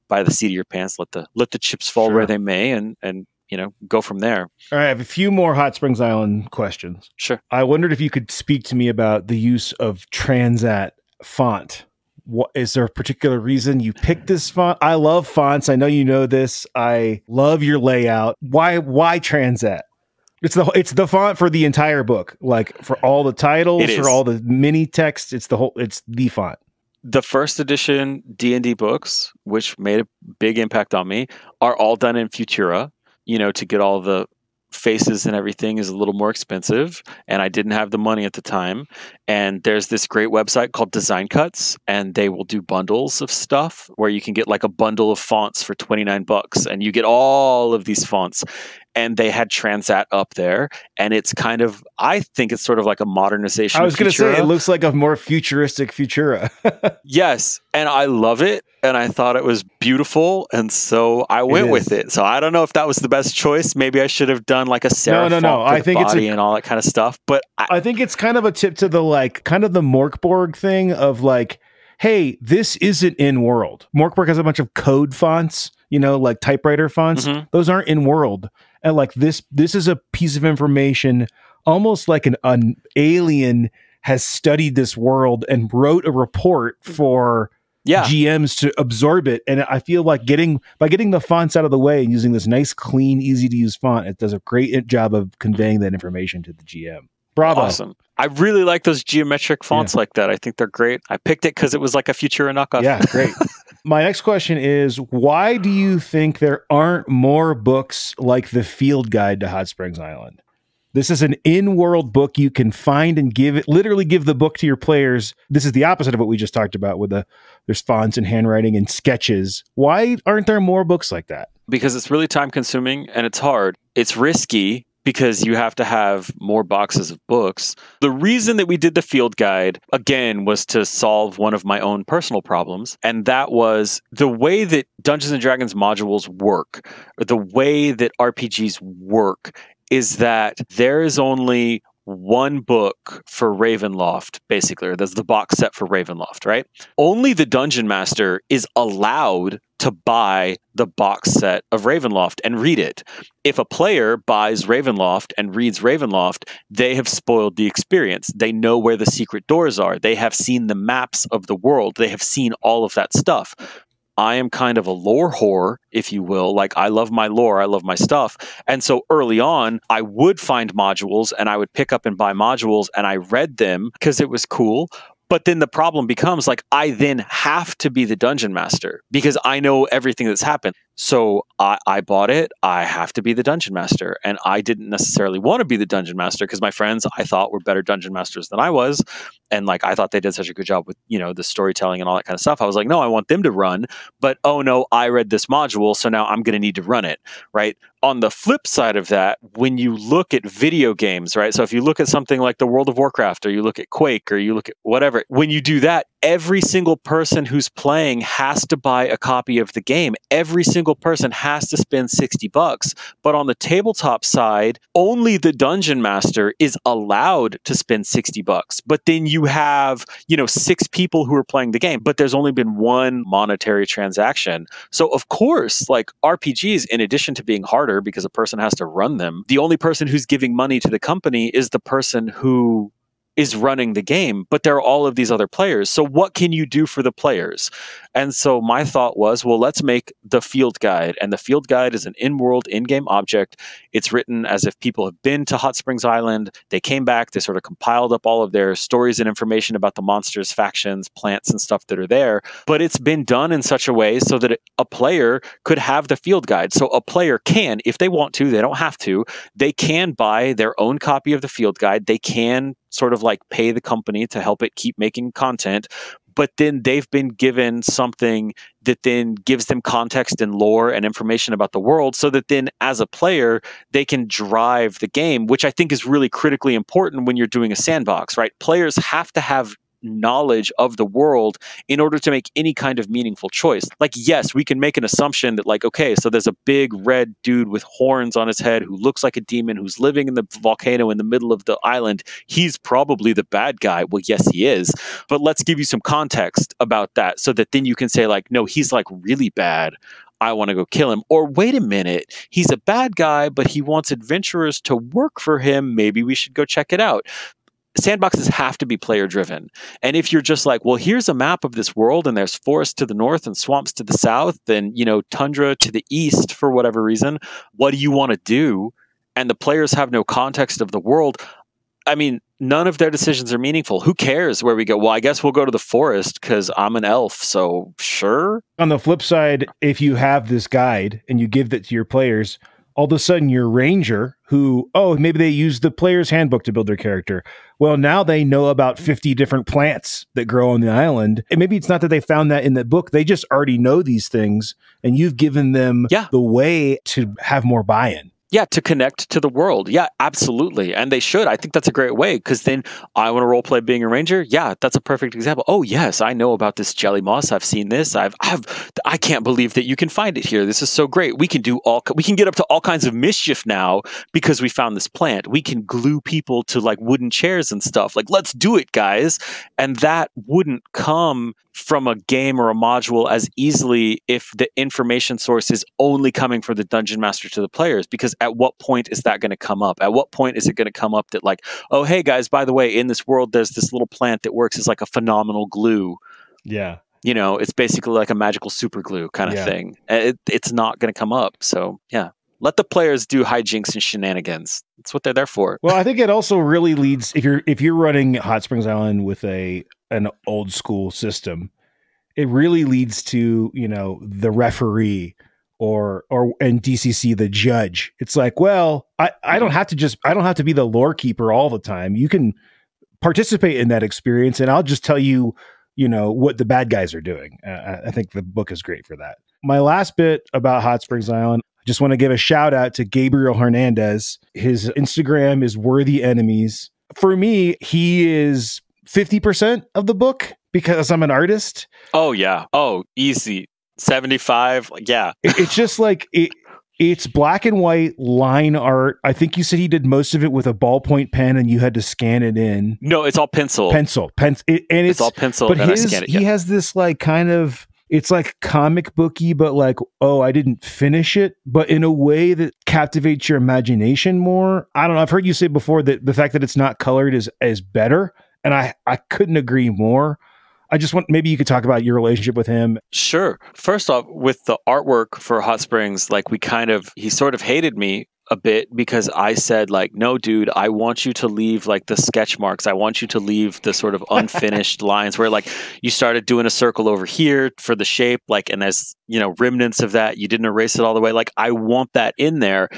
by the seat of your pants, let the let the chips fall Sure. where they may and and you know, go from there. All right, I have a few more Hot Springs Island questions. Sure. I wondered if you could speak to me about the use of Transat font. What is there a particular reason you picked this font? I love fonts. I know you know this. I love your layout. Why why Transat? It's the it's the font for the entire book. Like for all the titles, for all the mini text, it's the whole it's the font. the first edition D&D books, which made a big impact on me, are all done in Futura, you know, to get all the faces and everything is a little more expensive and I didn't have the money at the time. And there's this great website called Design Cuts and they will do bundles of stuff where you can get like a bundle of fonts for 29 bucks and you get all of these fonts and they had Transat up there, and it's kind of I think it's sort of like a modernization. I was going to say it looks like a more futuristic Futura. [LAUGHS] yes, and I love it, and I thought it was beautiful, and so I went with it. So I don't know if that was the best choice. Maybe I should have done like a serif no, no, no. I think it's a, and all that kind of stuff. But I, I think it's kind of a tip to the like kind of the Mörk Borg thing of like hey, this isn't in world. Mörk Borg has a bunch of code fonts, you know, like typewriter fonts. Mm-hmm. Those aren't in world and like this this is a piece of information almost like an, an alien has studied this world and wrote a report mm-hmm. for yeah. GMs to absorb it. And I feel like getting by getting the fonts out of the way and using this nice, clean, easy to use font, it does a great job of conveying that information to the GM. Bravo. Awesome. I really like those geometric fonts yeah. like that. I think they're great. I picked it because it was like a Futura knockoff. Yeah, great. [LAUGHS] My next question is why do you think there aren't more books like the Field Guide to Hot Springs Island? This is an in-world book you can find and give it literally give the book to your players. This is the opposite of what we just talked about with the there's fonts and handwriting and sketches. Why aren't there more books like that? Because it's really time consuming and it's hard. It's risky because you have to have more boxes of books. The reason that we did the field guide, again, was to solve one of my own personal problems. And that was the way that Dungeons and Dragons modules work, or the way that RPGs work, is that there is only one book for Ravenloft, basically, or that's the box set for Ravenloft, right? Only the dungeon master is allowed to buy the box set of Ravenloft and read it. If a player buys Ravenloft and reads Ravenloft, they have spoiled the experience. They know where the secret doors are. They have seen the maps of the world. They have seen all of that stuff. I am kind of a lore whore, if you will. Like I love my lore, I love my stuff. And so early on, I would find modules and I would pick up and buy modules and I read them because it was cool. But then the problem becomes like I then have to be the dungeon master because I know everything that's happened. So I, I bought it. I have to be the dungeon master. And I didn't necessarily want to be the dungeon master because my friends I thought were better dungeon masters than I was. And like I thought they did such a good job with, you know, the storytelling and all that kind of stuff. I was like, no, I want them to run. But oh no, I read this module, so now I'm gonna need to run it. Right. On the flip side of that, when you look at video games, right? So if you look at something like the World of Warcraft or you look at Quake or you look at whatever, when you do that, every single person who's playing has to buy a copy of the game. Every single person has to spend 60 bucks. But on the tabletop side, only the dungeon master is allowed to spend 60 bucks. But then you have, you know, six people who are playing the game, but there's only been one monetary transaction. So of course, like RPGs in addition to being because a person has to run them, the only person who's giving money to the company is the person who is running the game, but there are all of these other players. So what can you do for the players? And so my thought was, well, let's make the field guide. And the field guide is an in-world, in-game object. It's written as if people have been to Hot Springs Island. They came back, they sort of compiled up all of their stories and information about the monsters, factions, plants, and stuff that are there. But it's been done in such a way so that a player could have the field guide. So a player can, if they want to, they don't have to, they can buy their own copy of the field guide. They can sort of like pay the company to help it keep making content but then they've been given something that then gives them context and lore and information about the world so that then as a player they can drive the game which i think is really critically important when you're doing a sandbox right? Players have to have knowledge of the world in order to make any kind of meaningful choice. Like, yes, we can make an assumption that, like, okay, so there's a big red dude with horns on his head who looks like a demon who's living in the volcano in the middle of the island. He's probably the bad guy. Well, yes, he is. But let's give you some context about that so that then you can say, like, no, he's like really bad. I want to go kill him. Or wait a minute, he's a bad guy, but he wants adventurers to work for him. Maybe we should go check it out sandboxes have to be player driven. And if you're just like, well, here's a map of this world and there's forests to the north and swamps to the south, and, you know, tundra to the east for whatever reason, what do you want to do? And the players have no context of the world. I mean, none of their decisions are meaningful. Who cares where we go? Well, I guess we'll go to the forest because I'm an elf. So sure. On the flip side, if you have this guide and you give that to your players, all of a sudden your ranger who oh maybe they use the player's handbook to build their character. Well now they know about 50 different plants that grow on the island. And maybe it's not that they found that in the book. They just already know these things and you've given them yeah. the way to have more buy-in yeah, to connect to the world. Yeah, absolutely. And they should. I think that's a great way because then I want to role play being a ranger. Yeah, that's a perfect example. Oh, yes, I know about this jelly moss. I've seen this. I've I've I can't believe that you can find it here. This is so great. We can do all we can get up to all kinds of mischief now because we found this plant. We can glue people to like wooden chairs and stuff. Like, let's do it, guys. And that wouldn't come from a game or a module as easily if the information source is only coming from the dungeon master to the players because at what point is that going to come up? At what point is it going to come up that like, oh hey guys, by the way, in this world there's this little plant that works as like a phenomenal glue. Yeah. You know, it's basically like a magical super glue kind of yeah. thing. It, it's not going to come up. So yeah, let the players do hijinks and shenanigans. That's what they're there for. Well, I think it also really leads if you're if you're running Hot Springs Island with a an old school system, it really leads to you know the referee or or and DCC the judge. It's like, well, I I don't have to just I don't have to be the lore keeper all the time. You can participate in that experience, and I'll just tell you, you know, what the bad guys are doing. Uh, I think the book is great for that. My last bit about Hot Springs Island. I just want to give a shout out to Gabriel Hernandez. His Instagram is Worthy Enemies. For me, he is 50% of the book because I'm an artist. Oh, yeah. Oh, easy. 75 yeah it's just like it it's black and white line art. I think you said he did most of it with a ballpoint pen, and you had to scan it in. No, it's all pencil. Pencil, pencil, it, and it's, it's, all pencil. But his, it, yeah. he has this like kind of it's like comic booky, but like oh, I didn't finish it, but in a way that captivates your imagination more. I don't know. I've heard you say before that the fact that it's not colored is is better, and I I couldn't agree more. I just want maybe you could talk about your relationship with him. Sure. First off, with the artwork for Hot Springs, like we kind of he sort of hated me a bit because I said like, no, dude, I want you to leave like the sketch marks. I want you to leave the sort of unfinished [LAUGHS] lines where like you started doing a circle over here for the shape, like, and there's you know remnants of that. You didn't erase it all the way. Like, I want that in there.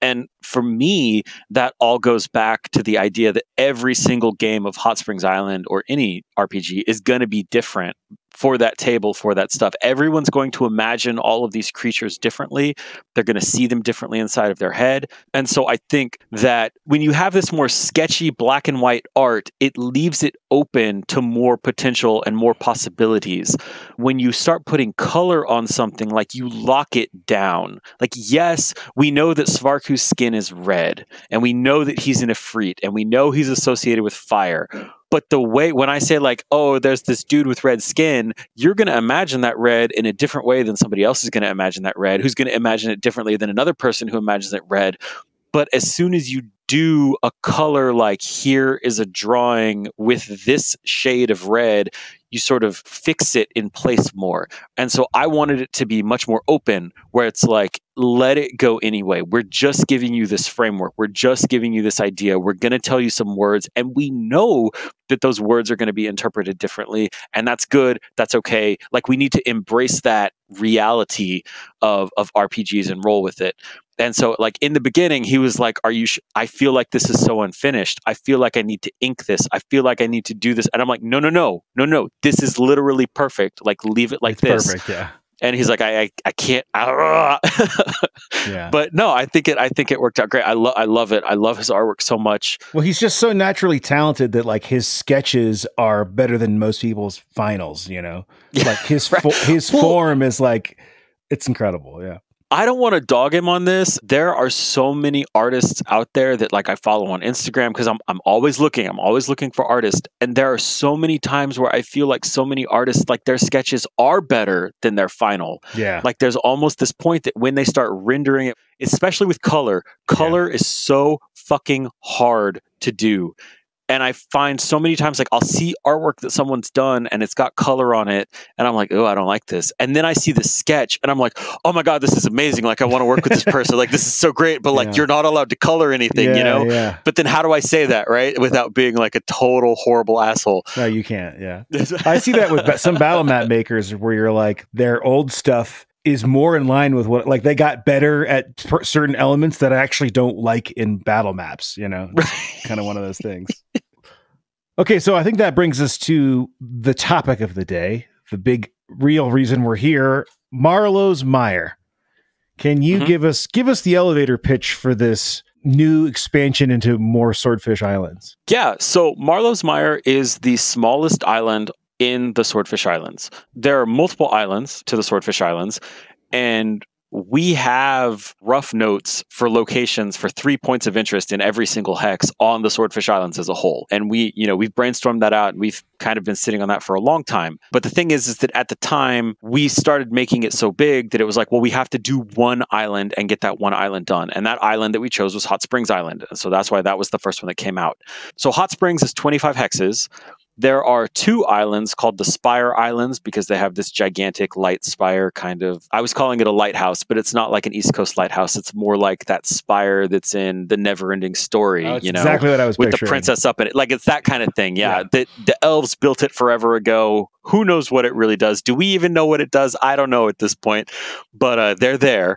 And for me, that all goes back to the idea that every single game of Hot Springs Island or any RPG is going to be different for that table, for that stuff. Everyone's going to imagine all of these creatures differently. They're going to see them differently inside of their head. And so I think that when you have this more sketchy black and white art, it leaves it open to more potential and more possibilities. When you start putting color on something, like you lock it down. Like, yes, we know that Svarku's skin is red, and we know that he's an Ifrit, and we know he's associated with fire but the way when I say like, oh, there's this dude with red skin, you're going to imagine that red in a different way than somebody else is going to imagine that red, who's going to imagine it differently than another person who imagines it red. But as soon as you do a color like here is a drawing with this shade of red, you sort of fix it in place more. And so I wanted it to be much more open, where it's like, let it go anyway. We're just giving you this framework. We're just giving you this idea. We're going to tell you some words. And we know that those words are going to be interpreted differently. And that's good. That's okay. Like we need to embrace that reality of, of RPGs and roll with it and so like in the beginning he was like are you sh- i feel like this is so unfinished. I feel like i need to ink this. I feel like i need to do this. And i'm like no no no no no. This is literally perfect. Like leave it like it's this. perfect yeah. And he's like i i, I can't yeah. [LAUGHS] but no i think it i think it worked out great. I love i love it. I love his artwork so much. Well he's just so naturally talented that like his sketches are better than most people's finals you know? Like his [LAUGHS] right. fo- his well, form is like it's incredible yeah I don't want to dog him on this. There are so many artists out there that like I follow on Instagram because I'm I'm always looking. I'm always looking for artists. And there are so many times where I feel like so many artists like their sketches are better than their final. Yeah. Like there's almost this point that when they start rendering it, especially with color, color yeah. is so fucking hard to do and I find so many times like I'll see artwork that someone's done and it's got color on it, and I'm like, oh, I don't like this. And then I see the sketch, and I'm like, oh my god, this is amazing! Like I want to work with this [LAUGHS] person. like this is so great, but like Yeah. you're not allowed to color anything, yeah, you know. Yeah. But then how do I say that right without being like a total horrible asshole? No, you can't. Yeah. [LAUGHS] I see that with some battle map makers where you're like their old stuff is more in line with what like they got better at per- certain elements that I actually don't like in battle maps, you know. kind of one of those things. Okay, so I think that brings us to the topic of the day, the big real reason we're here, Marlo's Mire. Can you Mhm. give us give us the elevator pitch for this new expansion into more Swordfish Islands? Yeah, so Marlo's Mire is the smallest island in the Swordfish Islands. There are multiple islands to the Swordfish Islands, and we have rough notes for locations for three points of interest in every single hex on the Swordfish Islands as a whole. And we, you know, we've brainstormed that out and we've kind of been sitting on that for a long time. But the thing is, is that at the time we started making it so big that it was like, well, we have to do one island and get that one island done. And that island that we chose was Hot Springs Island. And so that's why that was the first one that came out. So Hot Springs is 25 hexes. There are two islands called the Spire Islands because they have this gigantic light spire kind of. I was calling it a lighthouse, but it's not like an East Coast lighthouse. It's more like that spire that's in the never ending story, Oh, you know, exactly what I was with the princess up in it. Like it's that kind of thing. Yeah. Yeah. The, the elves built it forever ago. Who knows what it really does? Do we even know what it does? I don't know at this point, but uh, they're there.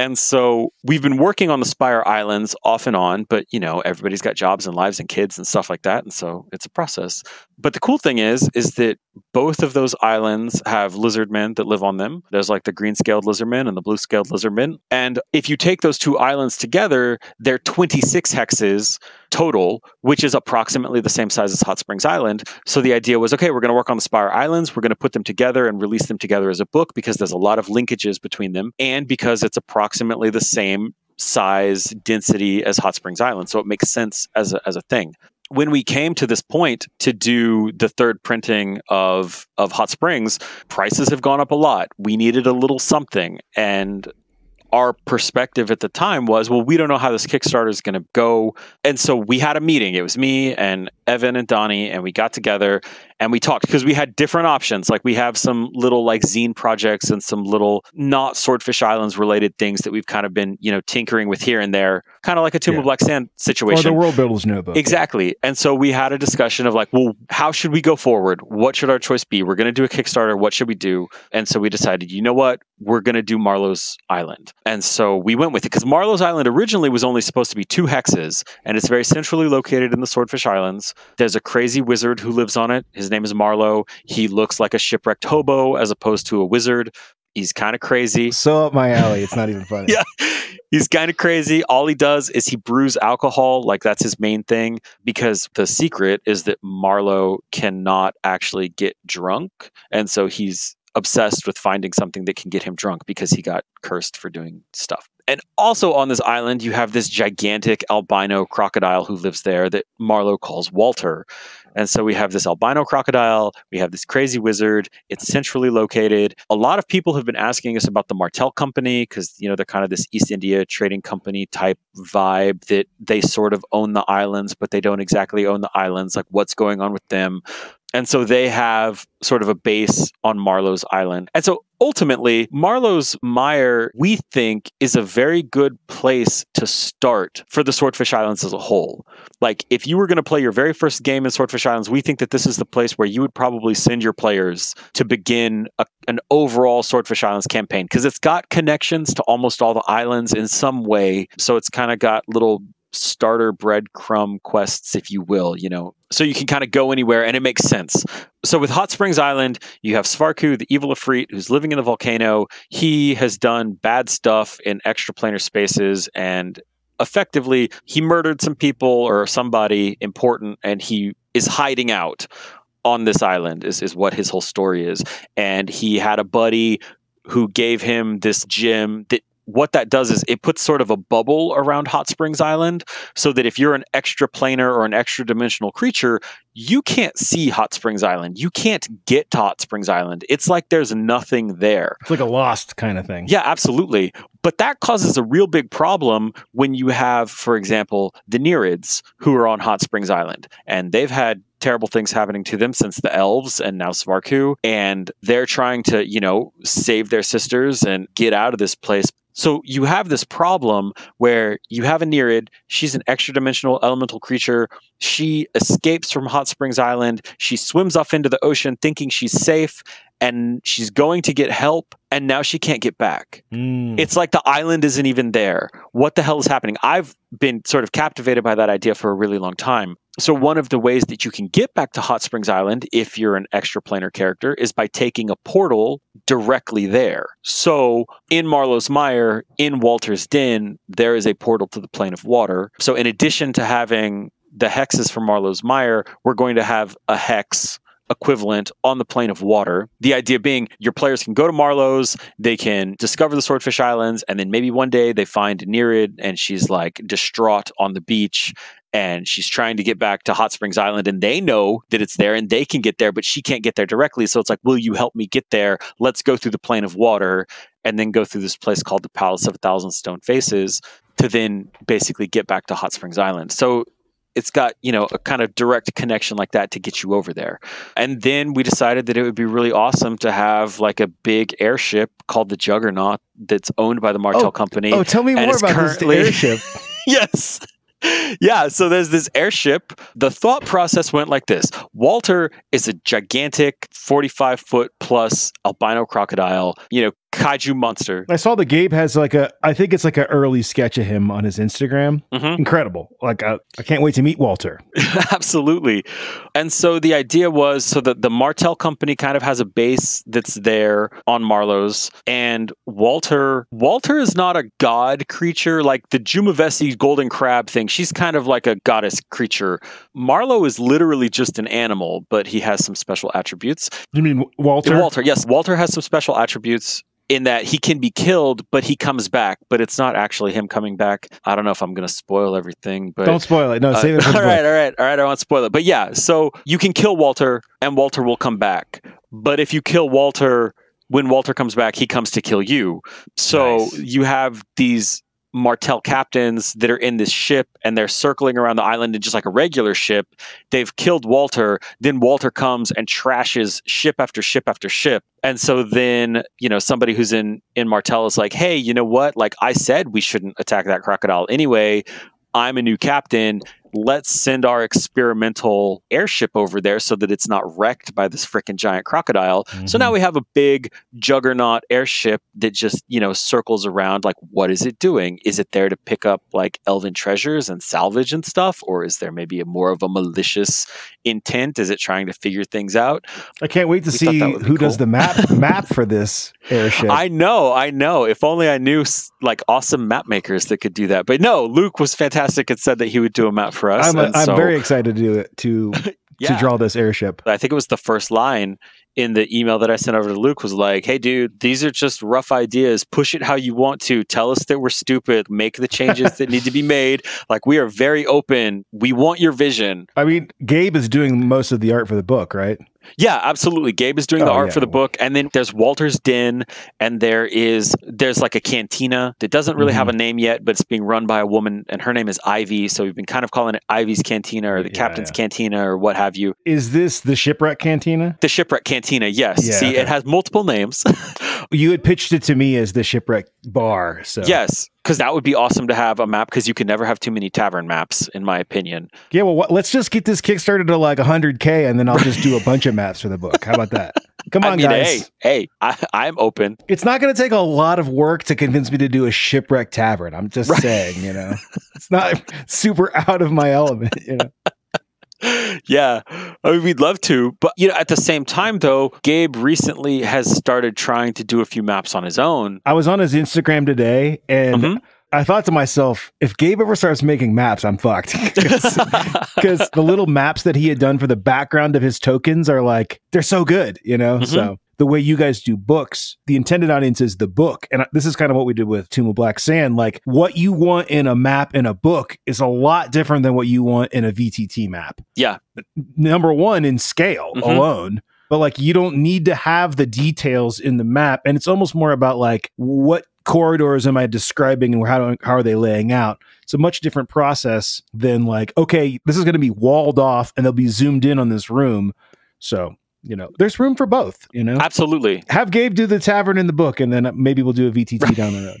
And so we've been working on the Spire Islands off and on, but you know, everybody's got jobs and lives and kids and stuff like that. And so it's a process. But the cool thing is, is that both of those islands have lizardmen that live on them. There's like the green scaled lizardmen and the blue scaled lizardmen. And if you take those two islands together, they're 26 hexes total, which is approximately the same size as Hot Springs Island. So the idea was okay, we're going to work on the Spire Islands. We're going to put them together and release them together as a book because there's a lot of linkages between them and because it's approximately the same size density as Hot Springs Island. So it makes sense as a, as a thing. When we came to this point to do the third printing of of Hot Springs, prices have gone up a lot. We needed a little something and our perspective at the time was, well, we don't know how this Kickstarter is going to go. And so we had a meeting. It was me and Evan and Donnie, and we got together and we talked because we had different options. Like we have some little like zine projects and some little not Swordfish Islands related things that we've kind of been, you know, tinkering with here and there, kind of like a Tomb Yeah. of Black Sand situation. Or the World Builder's Notebook. Exactly. And so we had a discussion of like, well, how should we go forward? What should our choice be? We're going to do a Kickstarter. What should we do? And so we decided, you know what? We're going to do Marlo's Island. And so we went with it because Marlo's Island originally was only supposed to be two hexes, and it's very centrally located in the Swordfish Islands. There's a crazy wizard who lives on it. His name is Marlo. He looks like a shipwrecked hobo as opposed to a wizard. He's kind of crazy. [LAUGHS] So up my alley. It's not even funny. [LAUGHS] Yeah. He's kind of crazy. All he does is he brews alcohol, like that's his main thing, because the secret is that Marlo cannot actually get drunk. And so he's obsessed with finding something that can get him drunk because he got cursed for doing stuff. And also on this island, you have this gigantic albino crocodile who lives there that Marlo calls Walter. And so we have this albino crocodile, we have this crazy wizard, it's centrally located. A lot of people have been asking us about the Martel Company because, you know, they're kind of this East India trading company type vibe that they sort of own the islands, but they don't exactly own the islands. Like, what's going on with them? And so they have sort of a base on Marlo's Island. And so ultimately, Marlo's Mire, we think, is a very good place to start for the Swordfish Islands as a whole. Like, if you were going to play your very first game in Swordfish Islands, we think that this is the place where you would probably send your players to begin a, an overall Swordfish Islands campaign because it's got connections to almost all the islands in some way. So it's kind of got little starter breadcrumb quests, if you will, you know, so you can kind of go anywhere and it makes sense. So with Hot Springs Island, you have Svarku, the evil Ifrit, who's living in the volcano. He has done bad stuff in extraplanar spaces and effectively he murdered some people or somebody important and he is hiding out on this island is, is what his whole story is. And he had a buddy who gave him this gem that what that does is it puts sort of a bubble around Hot Springs Island so that if you're an extra planar or an extra dimensional creature, you can't see Hot Springs Island. You can't get to Hot Springs Island. It's like there's nothing there. It's like a lost kind of thing. Yeah, absolutely. But that causes a real big problem when you have, for example, the Nereids who are on Hot Springs Island. And they've had terrible things happening to them since the elves and now Svarku. And they're trying to, you know, save their sisters and get out of this place. So you have this problem where you have a Nereid. She's an extra dimensional elemental creature. She escapes from Hot Springs Island. She swims off into the ocean thinking she's safe and she's going to get help and now she can't get back. Mm. It's like the island isn't even there. What the hell is happening? I've been sort of captivated by that idea for a really long time. So, one of the ways that you can get back to Hot Springs Island if you're an extra planar character is by taking a portal directly there. So, in Marlo's Mire, in Walter's Den, there is a portal to the plane of water. So, in addition to having the hexes from Marlo's Mire, we're going to have a hex equivalent on the plane of water. The idea being your players can go to Marlo's, they can discover the Swordfish Islands, and then maybe one day they find Nereid and she's like distraught on the beach and she's trying to get back to Hot Springs Island and they know that it's there and they can get there, but she can't get there directly. So it's like, will you help me get there? Let's go through the plane of water and then go through this place called the Palace of a Thousand Stone Faces to then basically get back to Hot Springs Island. So it's got you know a kind of direct connection like that to get you over there and then we decided that it would be really awesome to have like a big airship called the juggernaut that's owned by the martel Oh, company Oh, tell me more about currently- this airship. [LAUGHS] yes yeah so there's this airship. The thought process went like this. Walter is a gigantic 45 foot plus albino crocodile you know kaiju monster I saw the Gabe has like a, I think it's like an early sketch of him on his Instagram. Mhm. Incredible. Like, I, I can't wait to meet Walter. [LAUGHS] Absolutely. And so the idea was so that the Martel company kind of has a base that's there on Marlo's and Walter Walter is not a god creature like the Jumavesi golden crab thing. She's kind of like a goddess creature. Marlo is literally just an animal, but he has some special attributes. You mean Walter? Walter, yes, Walter has some special attributes in that he can be killed, but he comes back. But it's not actually him coming back. I don't know if I'm going to spoil everything, but Don't spoil it. No, uh, save it [LAUGHS] all right, book. all right, all right. I won't spoil it, but yeah. So you can kill Walter, and Walter will come back. But if you kill Walter, when Walter comes back, he comes to kill you. So Nice. you have these Martel captains that are in this ship, and they're circling around the island in just like a regular ship. They've killed Walter. Then Walter comes and trashes ship after ship after ship. And so then, you know, somebody who's in in Martel is like, "Hey, you know what? Like I said we shouldn't attack that crocodile anyway. I'm a new captain. Let's send our experimental airship over there so that it's not wrecked by this freaking giant crocodile. So now mm-hmm. we have a big juggernaut airship that just, you know, circles around. Like, what is it doing? Is it there to pick up like elven treasures and salvage and stuff? Or is there maybe a more of a malicious intent? Is it trying to figure things out? I can't wait to We see that would be who does the map [LAUGHS] map for this airship. I know, I know. If only I knew like awesome map makers that could do that. But no, Luke was fantastic and said that he would do a map for us. I'm, and I'm so- very excited to do it to [LAUGHS] yeah. to draw this airship. I think it was the first line in the email that I sent over to Luke was like, "Hey, dude, these are just rough ideas. Push it how you want to. Tell us that we're stupid. Make the changes that need to be made. [LAUGHS] Like we are very open. We want your vision." I mean, Gabe is doing most of the art for the book, right? Yeah, absolutely. Gabe is doing the Oh, art yeah. for the book, and then there's Walter's Den, and there is there's like a cantina that doesn't really have Mm-hmm. a name yet, but it's being run by a woman, and her name is Ivy. So we've been kind of calling it Ivy's Cantina or the Yeah, Captain's yeah. Cantina or what have you. Is this the shipwreck cantina? The Shipwreck Cantina, yes. See, it has multiple names. [LAUGHS] You had pitched it to me as the shipwreck bar. So Yes, because that would be awesome to have a map because you can never have too many tavern maps, in my opinion. yeah. Well, what, let's just get this kickstarted to like 100k, and then I'll just do a bunch of maps for the book. How about that? [LAUGHS] Come on, I mean, guys. hey, hey, I, I'm open. It's not going to take a lot of work to convince me to do a shipwreck tavern. I'm just Right. saying, you know, it's not [LAUGHS] super out of my element. You know, yeah, I mean, we'd love to, but you know, at the same time, though, Gabe recently has started trying to do a few maps on his own. I was on his Instagram today, and Mhm. I thought to myself, if Gabe ever starts making maps, I'm fucked. [LAUGHS] Because [LAUGHS] the little maps that he had done for the background of his tokens are like they're so good, you know. Mhm. So the way you guys do books, the intended audience is the book. And this is kind of what we did with Tomb of Black Sand. Like what you want in a map in a book is a lot different than what you want in a VTT map. Yeah. Number one, in scale Mhm. alone. But like you don't need to have the details in the map. And it's almost more about like what corridors am I describing and how, do, how are they laying out? It's a much different process than like, okay, this is going to be walled off and they'll be zoomed in on this room. So, you know, there's room for both, you know? Absolutely. Have Gabe do the tavern in the book and then maybe we'll do a VTT [LAUGHS] down the road.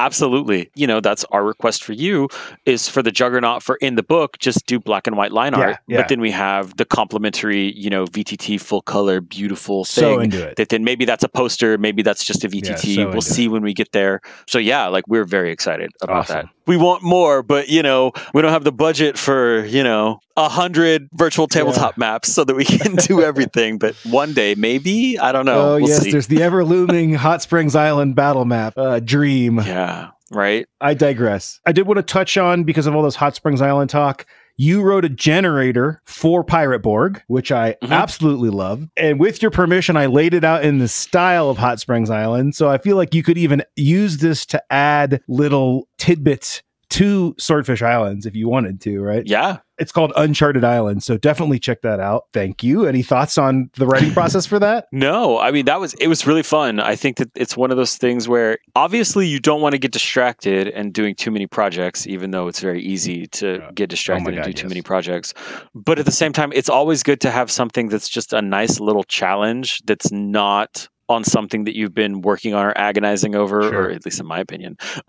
Absolutely. You know, that's our request for you is for the juggernaut for in the book, just do black and white line Yeah, art. yeah. But then we have the complementary, you know, VTT full color, beautiful thing. So into it. that then maybe that's a poster, maybe that's just a VTT. so we'll see when we get there. So yeah, like we're very excited about Awesome. that. We want more, but you know, we don't have the budget for, you know, a hundred virtual tabletop maps so that we can do [LAUGHS] everything. But one day, maybe, I don't know. oh, We'll yes. see. There's the ever looming [LAUGHS] Hot Springs Island battle map. Uh, dream. Yeah. Right. I digress. I did want to touch on because of all this Hot Springs Island talk. You wrote a generator for Pirate Borg, which I Mhm. absolutely love. And with your permission, I laid it out in the style of Hot Springs Island. So I feel like you could even use this to add little tidbits to Swordfish Islands if you wanted to, right? Yeah. It's called Uncharted Island. So definitely check that out. Thank you. Any thoughts on the writing process for that? [LAUGHS] No, I mean that was it was really fun. I think that it's one of those things where obviously you don't want to get distracted and doing too many projects, even though it's very easy to Yeah. get distracted oh and God, do too many projects. But at the same time, it's always good to have something that's just a nice little challenge that's not on something that you've been working on or agonizing over, Sure. or at least in my opinion, [LAUGHS]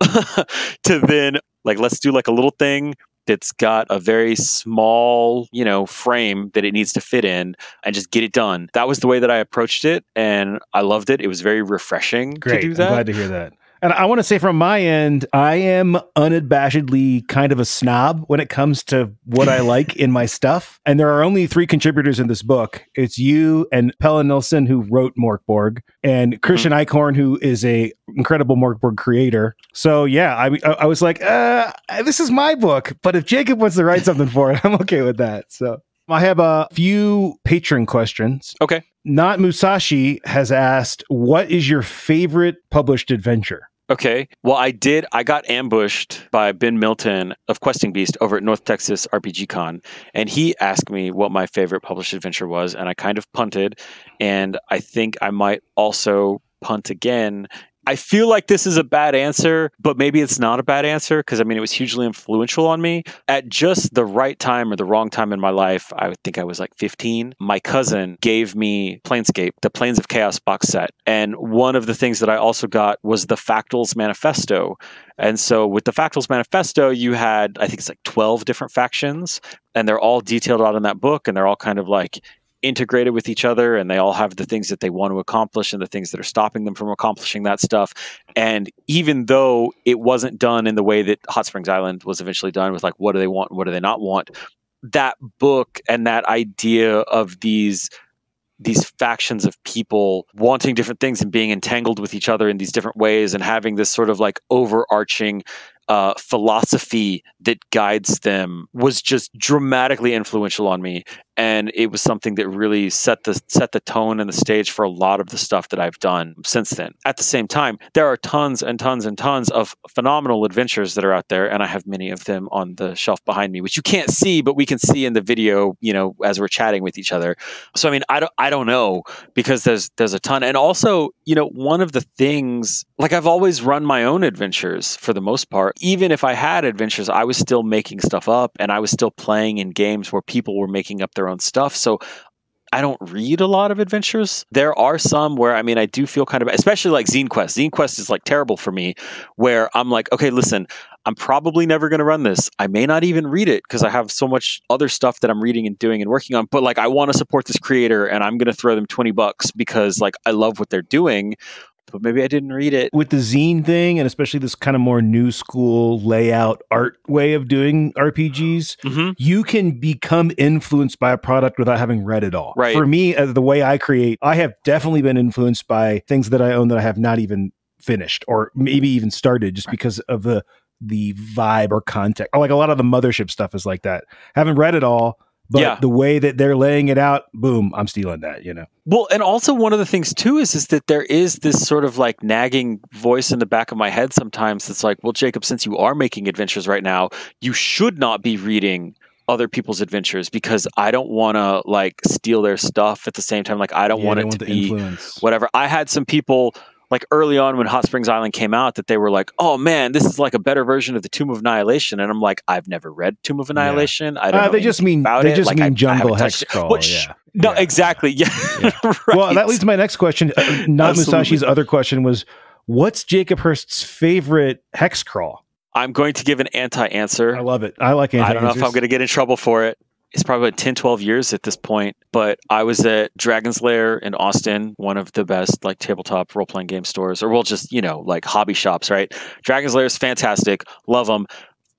to then like let's do like a little thing that's got a very small, you know, frame that it needs to fit in and just get it done. That was the way that I approached it and I loved it. It was very refreshing Great. to do that. I'm glad to hear that. And I want to say from my end, I am unabashedly kind of a snob when it comes to what I [LAUGHS] like in my stuff. And there are only three contributors in this book. It's you and Pelle Nilsson, who wrote Morkborg, and Christian Eichhorn, who is a incredible Morkborg creator. So yeah, I, I I was like, uh, this is my book, but if Jacob wants to write something for it, [LAUGHS] I'm okay with that. So I have a few patron questions. Okay. Not Musashi has asked, "What is your favorite published adventure?" Okay. Well, I did. I got ambushed by Ben Milton of Questing Beast over at North Texas RPG Con, and he asked me what my favorite published adventure was, and I kind of punted, and I think I might also punt again. I feel like this is a bad answer, but maybe it's not a bad answer because I mean it was hugely influential on me at just the right time or the wrong time in my life. I would think I was like 15. My cousin gave me Planescape, the Planes of Chaos box set, and one of the things that I also got was the Factol's Manifesto. And so with the Factol's Manifesto, you had I think it's like 12 different factions, and they're all detailed out in that book, and they're all kind of like integrated with each other and they all have the things that they want to accomplish and the things that are stopping them from accomplishing that stuff. And even though it wasn't done in the way that hot springs island was eventually done with like what do they want what do they not want that book and that idea of these these factions of people wanting different things and being entangled with each other in these different ways and having this sort of like overarching uh, philosophy that guides them was just dramatically influential on me and it was something that really set the set the tone and the stage for a lot of the stuff that I've done since then. At the same time, there are tons and tons and tons of phenomenal adventures that are out there, and I have many of them on the shelf behind me, which you can't see, but we can see in the video, you know, as we're chatting with each other. So I mean, I don't I don't know because there's there's a ton, and also you know one of the things like I've always run my own adventures for the most part. Even if I had adventures, I was still making stuff up, and I was still playing in games where people were making up their own stuff. So I don't read a lot of adventures. There are some where I mean I do feel kind of especially like Zine Quest. Zine Quest is like terrible for me where I'm like, okay, listen, I'm probably never going to run this. I may not even read it because I have so much other stuff that I'm reading and doing and working on, but like I want to support this creator and I'm going to throw them 20 bucks because like I love what they're doing, but maybe I didn't read it. with the zine thing and especially this kind of more new school layout art way of doing RPGs, Mhm. you can become influenced by a product without having read it all. Right. For me, uh, the way I create, I have definitely been influenced by things that I own that I have not even finished or maybe even started just because of the the vibe or context. Or like a lot of the mothership stuff is like that. Haven't read it all, but Yeah. the way that they're laying it out, boom, I'm stealing that. You know, Well, and also one of the things too is is that there is this sort of like nagging voice in the back of my head sometimes that's like, well, Jacob, since you are making adventures right now, you should not be reading other people's adventures because I don't want to like steal their stuff at the same time. Like I don't Yeah, want they it want to be influence. whatever. I had some people like early on when Hot Springs Island came out that they were like, "Oh man, this is like a better version of the Tomb of Annihilation," and I'm like, "I've never read Tomb of Annihilation. I don't Uh, know they just mean about they it. just Like, mean I jungle haven't hex crawl. Well, sh- yeah. No, Yeah. exactly. [LAUGHS] Yeah. [LAUGHS] Well, Right. that leads to my next question. Uh, not Musashi's other question was, what's Jacob Hurst's favorite hex crawl? I'm going to give an anti-answer. I love it. I like anti I don't know if I'm going to get in trouble for it. It's probably about 10, 12 years at this point. But I was at Dragon's Lair in Austin, one of the best like tabletop role playing game stores, or well, just, you know, like hobby shops, right? Dragon's Lair is fantastic. Love them.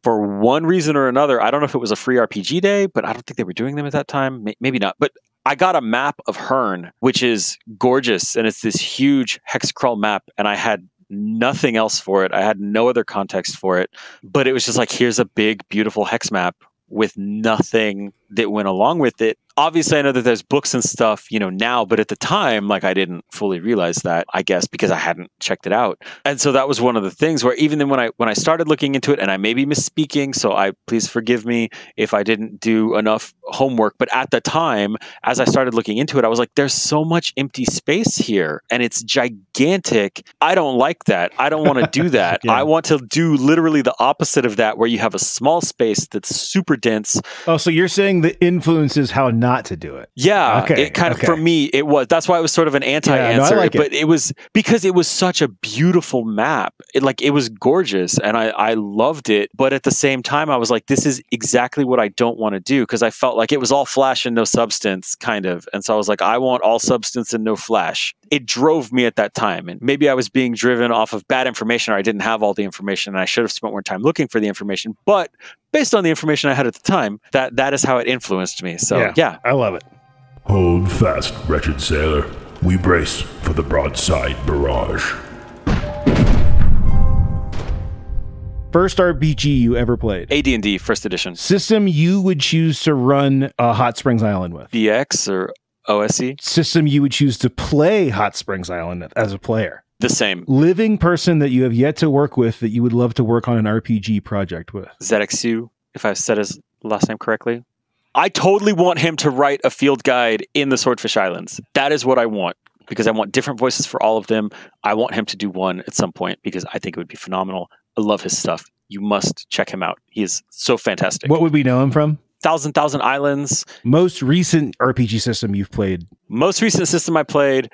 For one reason or another, I don't know if it was a free RPG day, but I don't think they were doing them at that time. Maybe not. But I got a map of Harn, which is gorgeous. And it's this huge hex crawl map. And I had nothing else for it. I had no other context for it. But it was just like, here's a big, beautiful hex map with nothing that went along with it. Obviously, I know that there's books and stuff, you know, now, but at the time, like I didn't fully realize that, I guess, because I hadn't checked it out. And so that was one of the things where even then when I when I started looking into it, and I may be misspeaking, so I please forgive me if I didn't do enough homework. But at the time, as I started looking into it, I was like, there's so much empty space here and it's gigantic. I don't like that. I don't want to do [LAUGHS] that. Yeah. I want to do literally the opposite of that, where you have a small space that's super dense. Oh, so you're saying the influence is how not to do it. Yeah. Okay, It kind okay. of, for me, it was. That's why it was sort of an anti Yeah, no, like it. but it was because it was such a beautiful map. It, like, it was gorgeous and I, I loved it. But at the same time, I was like, this is exactly what I don't want to do because I felt like it was all flash and no substance, kind of. And so I was like, I want all substance and no flash. It drove me at that time. And maybe I was being driven off of bad information or I didn't have all the information and I should have spent more time looking for the information. But based on the information I had at the time, that that is how it influenced me. So Yeah. yeah. I love it. Hold fast, wretched sailor. We brace for the broadside barrage. First RPG you ever played. AD&D first edition. System you would choose to run a Hot Springs Island with. BX or OSE, System you would choose to play Hot Springs Island as a player. the same. Living person that you have yet to work with that you would love to work on an RPG project with. Zedeck Siew, if I said his last name correctly. I totally want him to write a field guide in the Swordfish Islands. That is what I want because I want different voices for all of them. I want him to do one at some point because I think it would be phenomenal. I love his stuff. You must check him out. He is so fantastic. What would we know him from? Thousand Thousand Islands. Most recent RPG system you've played. Most recent system I played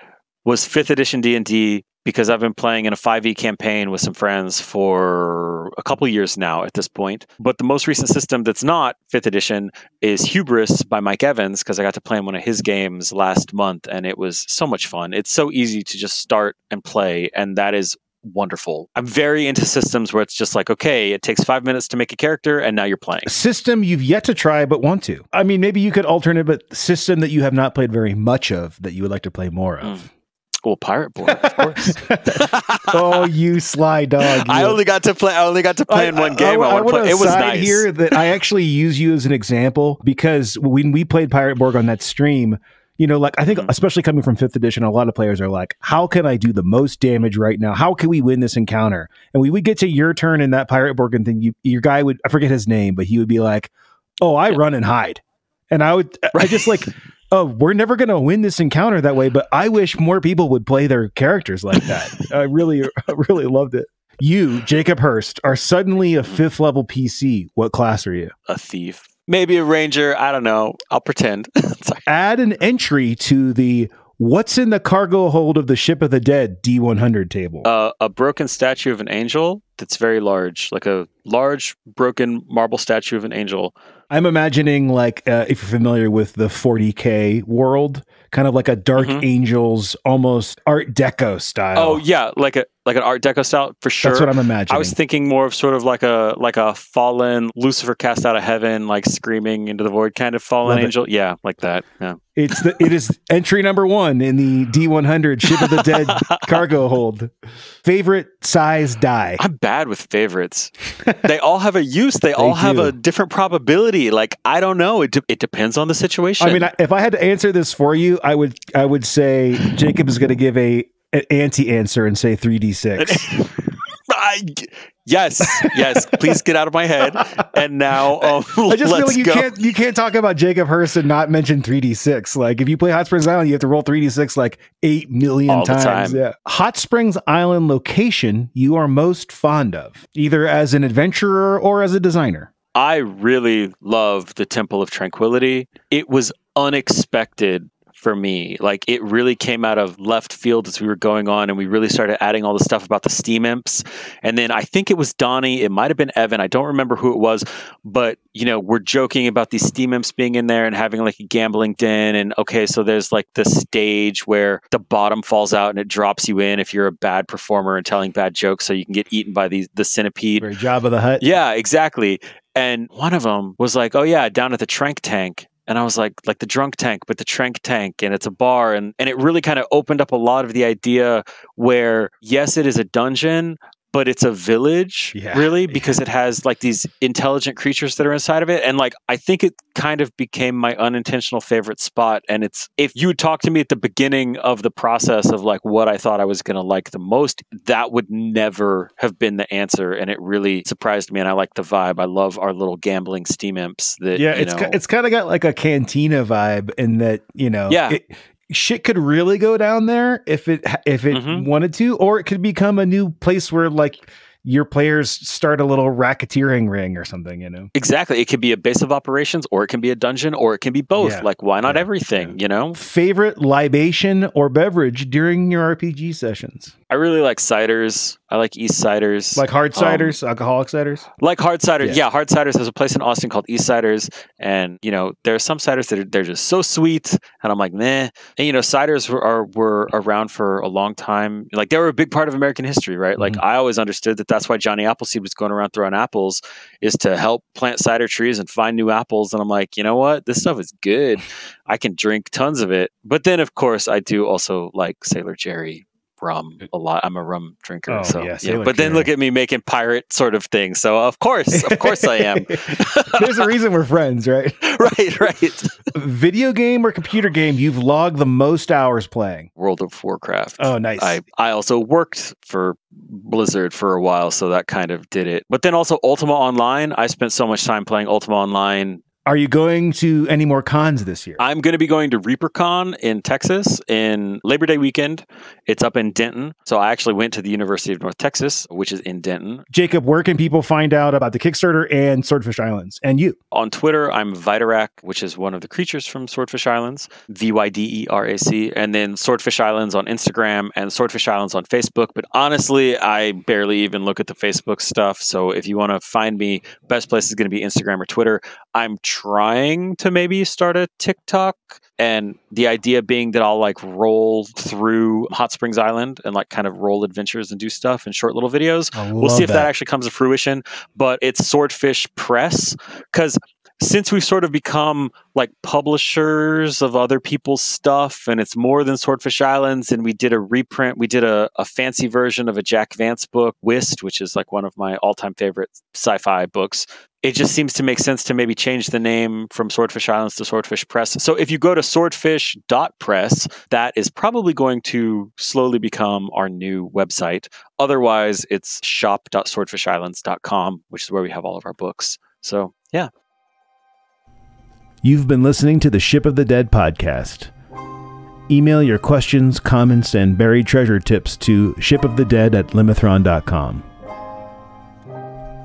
was fifth edition D and D because I've been playing in a 5e campaign with some friends for a couple years now at this point. But the most recent system that's not fifth edition is Hubris by Mike Evans because I got to play in one of his games last month and it was so much fun. It's so easy to just start and play, and that is wonderful. I'm very into systems where it's just like, okay, it takes five minutes to make a character and now you're playing. System you've yet to try but want to. I mean, maybe you could alternate, but system that you have not played very much of that you would like to play more of. Mm. Well, Pirate Borg, of [LAUGHS] course. [LAUGHS] oh, you sly dog! I only got to play. I only got to play in one game. I, I, want to want to It was nice. here that I actually use you as an example because when we played Pirate Borg on that stream, you know, like I think Mhm. especially coming from fifth edition, a lot of players are like, "How can I do the most damage right now? How can we win this encounter?" And we would get to your turn in that Pirate Borg and thing. You, your guy would I forget his name, but he would be like, "Oh, I run and hide," and I would I just like. [LAUGHS] Oh, we're never going to win this encounter that way, but I wish more people would play their characters like that. [LAUGHS] I really, I really loved it. You, Jacob Hurst, are suddenly a fifth level PC. What class are you? a thief, maybe a ranger. I don't know. I'll pretend. [LAUGHS] Add an entry to the What's in the cargo hold of the Ship of the Dead D100 table. Uh, a broken statue of an angel that's very large, like a large broken marble statue of an angel. I'm imagining, like, uh, if you're familiar with the 40K world, kind of like a Dark Mhm. Angels, almost Art Deco style. Oh yeah, like a like an Art Deco style for sure. That's what I'm imagining. I was thinking more of sort of like a like a fallen Lucifer cast out of heaven, like screaming into the void kind of fallen Love it. angel. Yeah, like that. Yeah. It's the it is entry number one in the D100 Ship of the Dead [LAUGHS] cargo hold. Favorite size die. I'm bad with favorites. they all have a use. They, [LAUGHS] all have a different probability. Like I don't know. It, de- it depends on the situation. I mean, I- if I had to answer this for you, I would I would say Jacob is going to give a an anti answer and say three d six. [LAUGHS] I, yes, yes. Please get out of my head. And now, [LAUGHS] um, I just feel let's like you go. can't you can't talk about Jacob Hurst and not mention 3d6. Like if you play Hot Springs Island, you have to roll 3d6 like eight million All times. time. Yeah. Hot Springs Island location you are most fond of, either as an adventurer or as a designer. I really love the Temple of Tranquility. It was unexpected for me. Like it really came out of left field as we were going on and we really started adding all the stuff about the steam imps. And then I think it was Donnie, it might have been Evan, I don't remember who it was, but you know, we're joking about these steam imps being in there and having like a gambling den and okay, so there's like the stage where the bottom falls out and it drops you in if you're a bad performer and telling bad jokes so you can get eaten by the the centipede. Very Jabba the Hutt. Yeah, exactly. And one of them was like, "Oh yeah, down at the Trank Tank." And I was like, like the drunk tank, but the Trank Tank, and it's a bar, and and it really kind of opened up a lot of the idea where yes, it is a dungeon, but it's a village, Yeah, really, because it has like these intelligent creatures that are inside of it, and like I think it kind of became my unintentional favorite spot. And it's if you would talk to me at the beginning of the process of like what I thought I was going to like the most, that would never have been the answer, and it really surprised me. And I like the vibe. I love our little gambling steam imps. That Yeah, you it's know, it's kind of got like a cantina vibe in that you know. Yeah. it- shit could really go down there if it if it Mhm. wanted to, or it could become a new place where like your players start a little racketeering ring or something. You know. Exactly. It could be a base of operations, or it can be a dungeon, or it can be both. Yeah. Like, why not Yeah. everything? You know, Favorite libation or beverage during your RPG sessions, I really like ciders. I like Eastciders. like hard Um, ciders, alcoholic ciders. like hard ciders. Yeah. Yeah. hard ciders. There's a place in Austin called Eastciders, and you know there are some ciders that are they're just so sweet, and I'm like, meh. And you know, ciders were are, were around for a long time. Like they were a big part of American history, right? Like Mhm. I always understood that that's why Johnny Appleseed was going around throwing apples, is to help plant cider trees and find new apples. And I'm like, you know what? This stuff is good. [LAUGHS] I can drink tons of it. But then, of course, I do also like Sailor Jerry rum a lot. I'm a rum drinker. Oh, so yeah, yeah. But then look at me making pirate sort of things. So of course, of [LAUGHS] course I am. There's a reason we're friends, right? [LAUGHS] right, right. Video game or computer game you've logged the most hours playing? World of Warcraft. Oh, nice. I, I also worked for Blizzard for a while, so that kind of did it. But then also Ultima Online. I spent so much time playing Ultima Online. Are you going to any more cons this year? I'm going to be going to ReaperCon in Texas in Labor Day weekend. It's up in Denton. So I actually went to the University of North Texas, which is in Denton. Jacob, where can people find out about the Kickstarter and Swordfish Islands and you? On Twitter, I'm Vyderac, which is one of the creatures from Swordfish Islands, V Y D E R A C, and then Swordfish Islands on Instagram and Swordfish Islands on Facebook. But honestly, I barely even look at the Facebook stuff. So if you want to find me, best place is going to be Instagram or Twitter. I'm trying to maybe start a TikTok. And the idea being that I'll like roll through Hot Springs Island and like kind of roll adventures and do stuff in short little videos we'll see if that. actually comes to fruition but it's swordfish press because since we've sort of become like publishers of other people's stuff and it's more than swordfish islands and we did a reprint we did a, a fancy version of a jack vance book Wyst which is like one of my all-time favorite sci-fi books it just seems to make sense to maybe change the name from Swordfish Islands to Swordfish Press. So if you go to swordfish.press, that is probably going to slowly become our new website. Otherwise, it's shop.swordfishislands.com, which is where we have all of our books. So, yeah. You've been listening to the Ship of the Dead podcast. Email your questions, comments, and buried treasure tips to shipofthedead at limithron.com.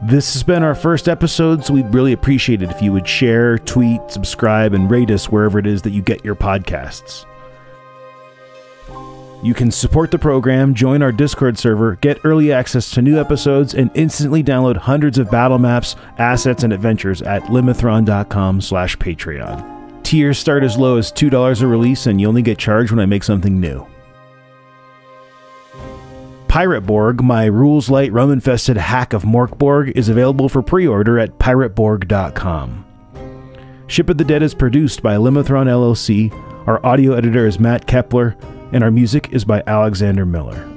This has been our first episode, so we'd really appreciate it if you would share, tweet, subscribe, and rate us wherever it is that you get your podcasts. You can support the program, join our Discord server, get early access to new episodes, and instantly download hundreds of battle maps, assets, and adventures at limithron.com slash Patreon. Tiers start as low as $2 a release, and you only get charged when I make something new. Pirate Borg, my rules light rum infested hack of Morkborg, is available for pre order at pirateborg.com. Ship of the Dead is produced by Limithron LLC, our audio editor is Matt Keppler, and our music is by Alexander Miller.